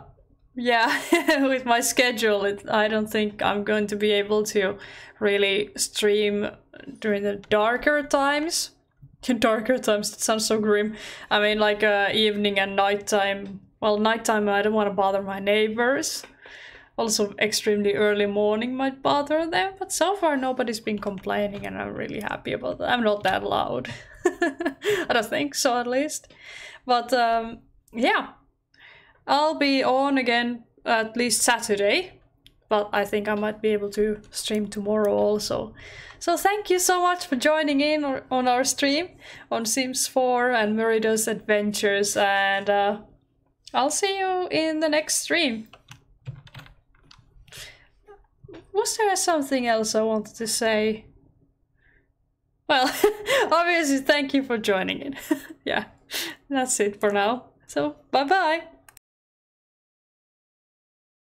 yeah, with my schedule, it, I don't think I'm going to be able to really stream during the darker times. darker times, that sounds so grim. I mean, like uh, evening and nighttime. Well, nighttime, I don't want to bother my neighbors. also extremely early morning might bother them, but so far nobody's been complaining and I'm really happy about that. I'm not that loud. I don't think so at least. But um, yeah, I'll be on again at least Saturday, but I think I might be able to stream tomorrow also. So thank you so much for joining in on our stream on Sims 4 and Merida's Adventures, and uh, I'll see you in the next stream. Was there something else I wanted to say? Well, obviously, thank you for joining in. yeah, that's it for now. So, bye bye.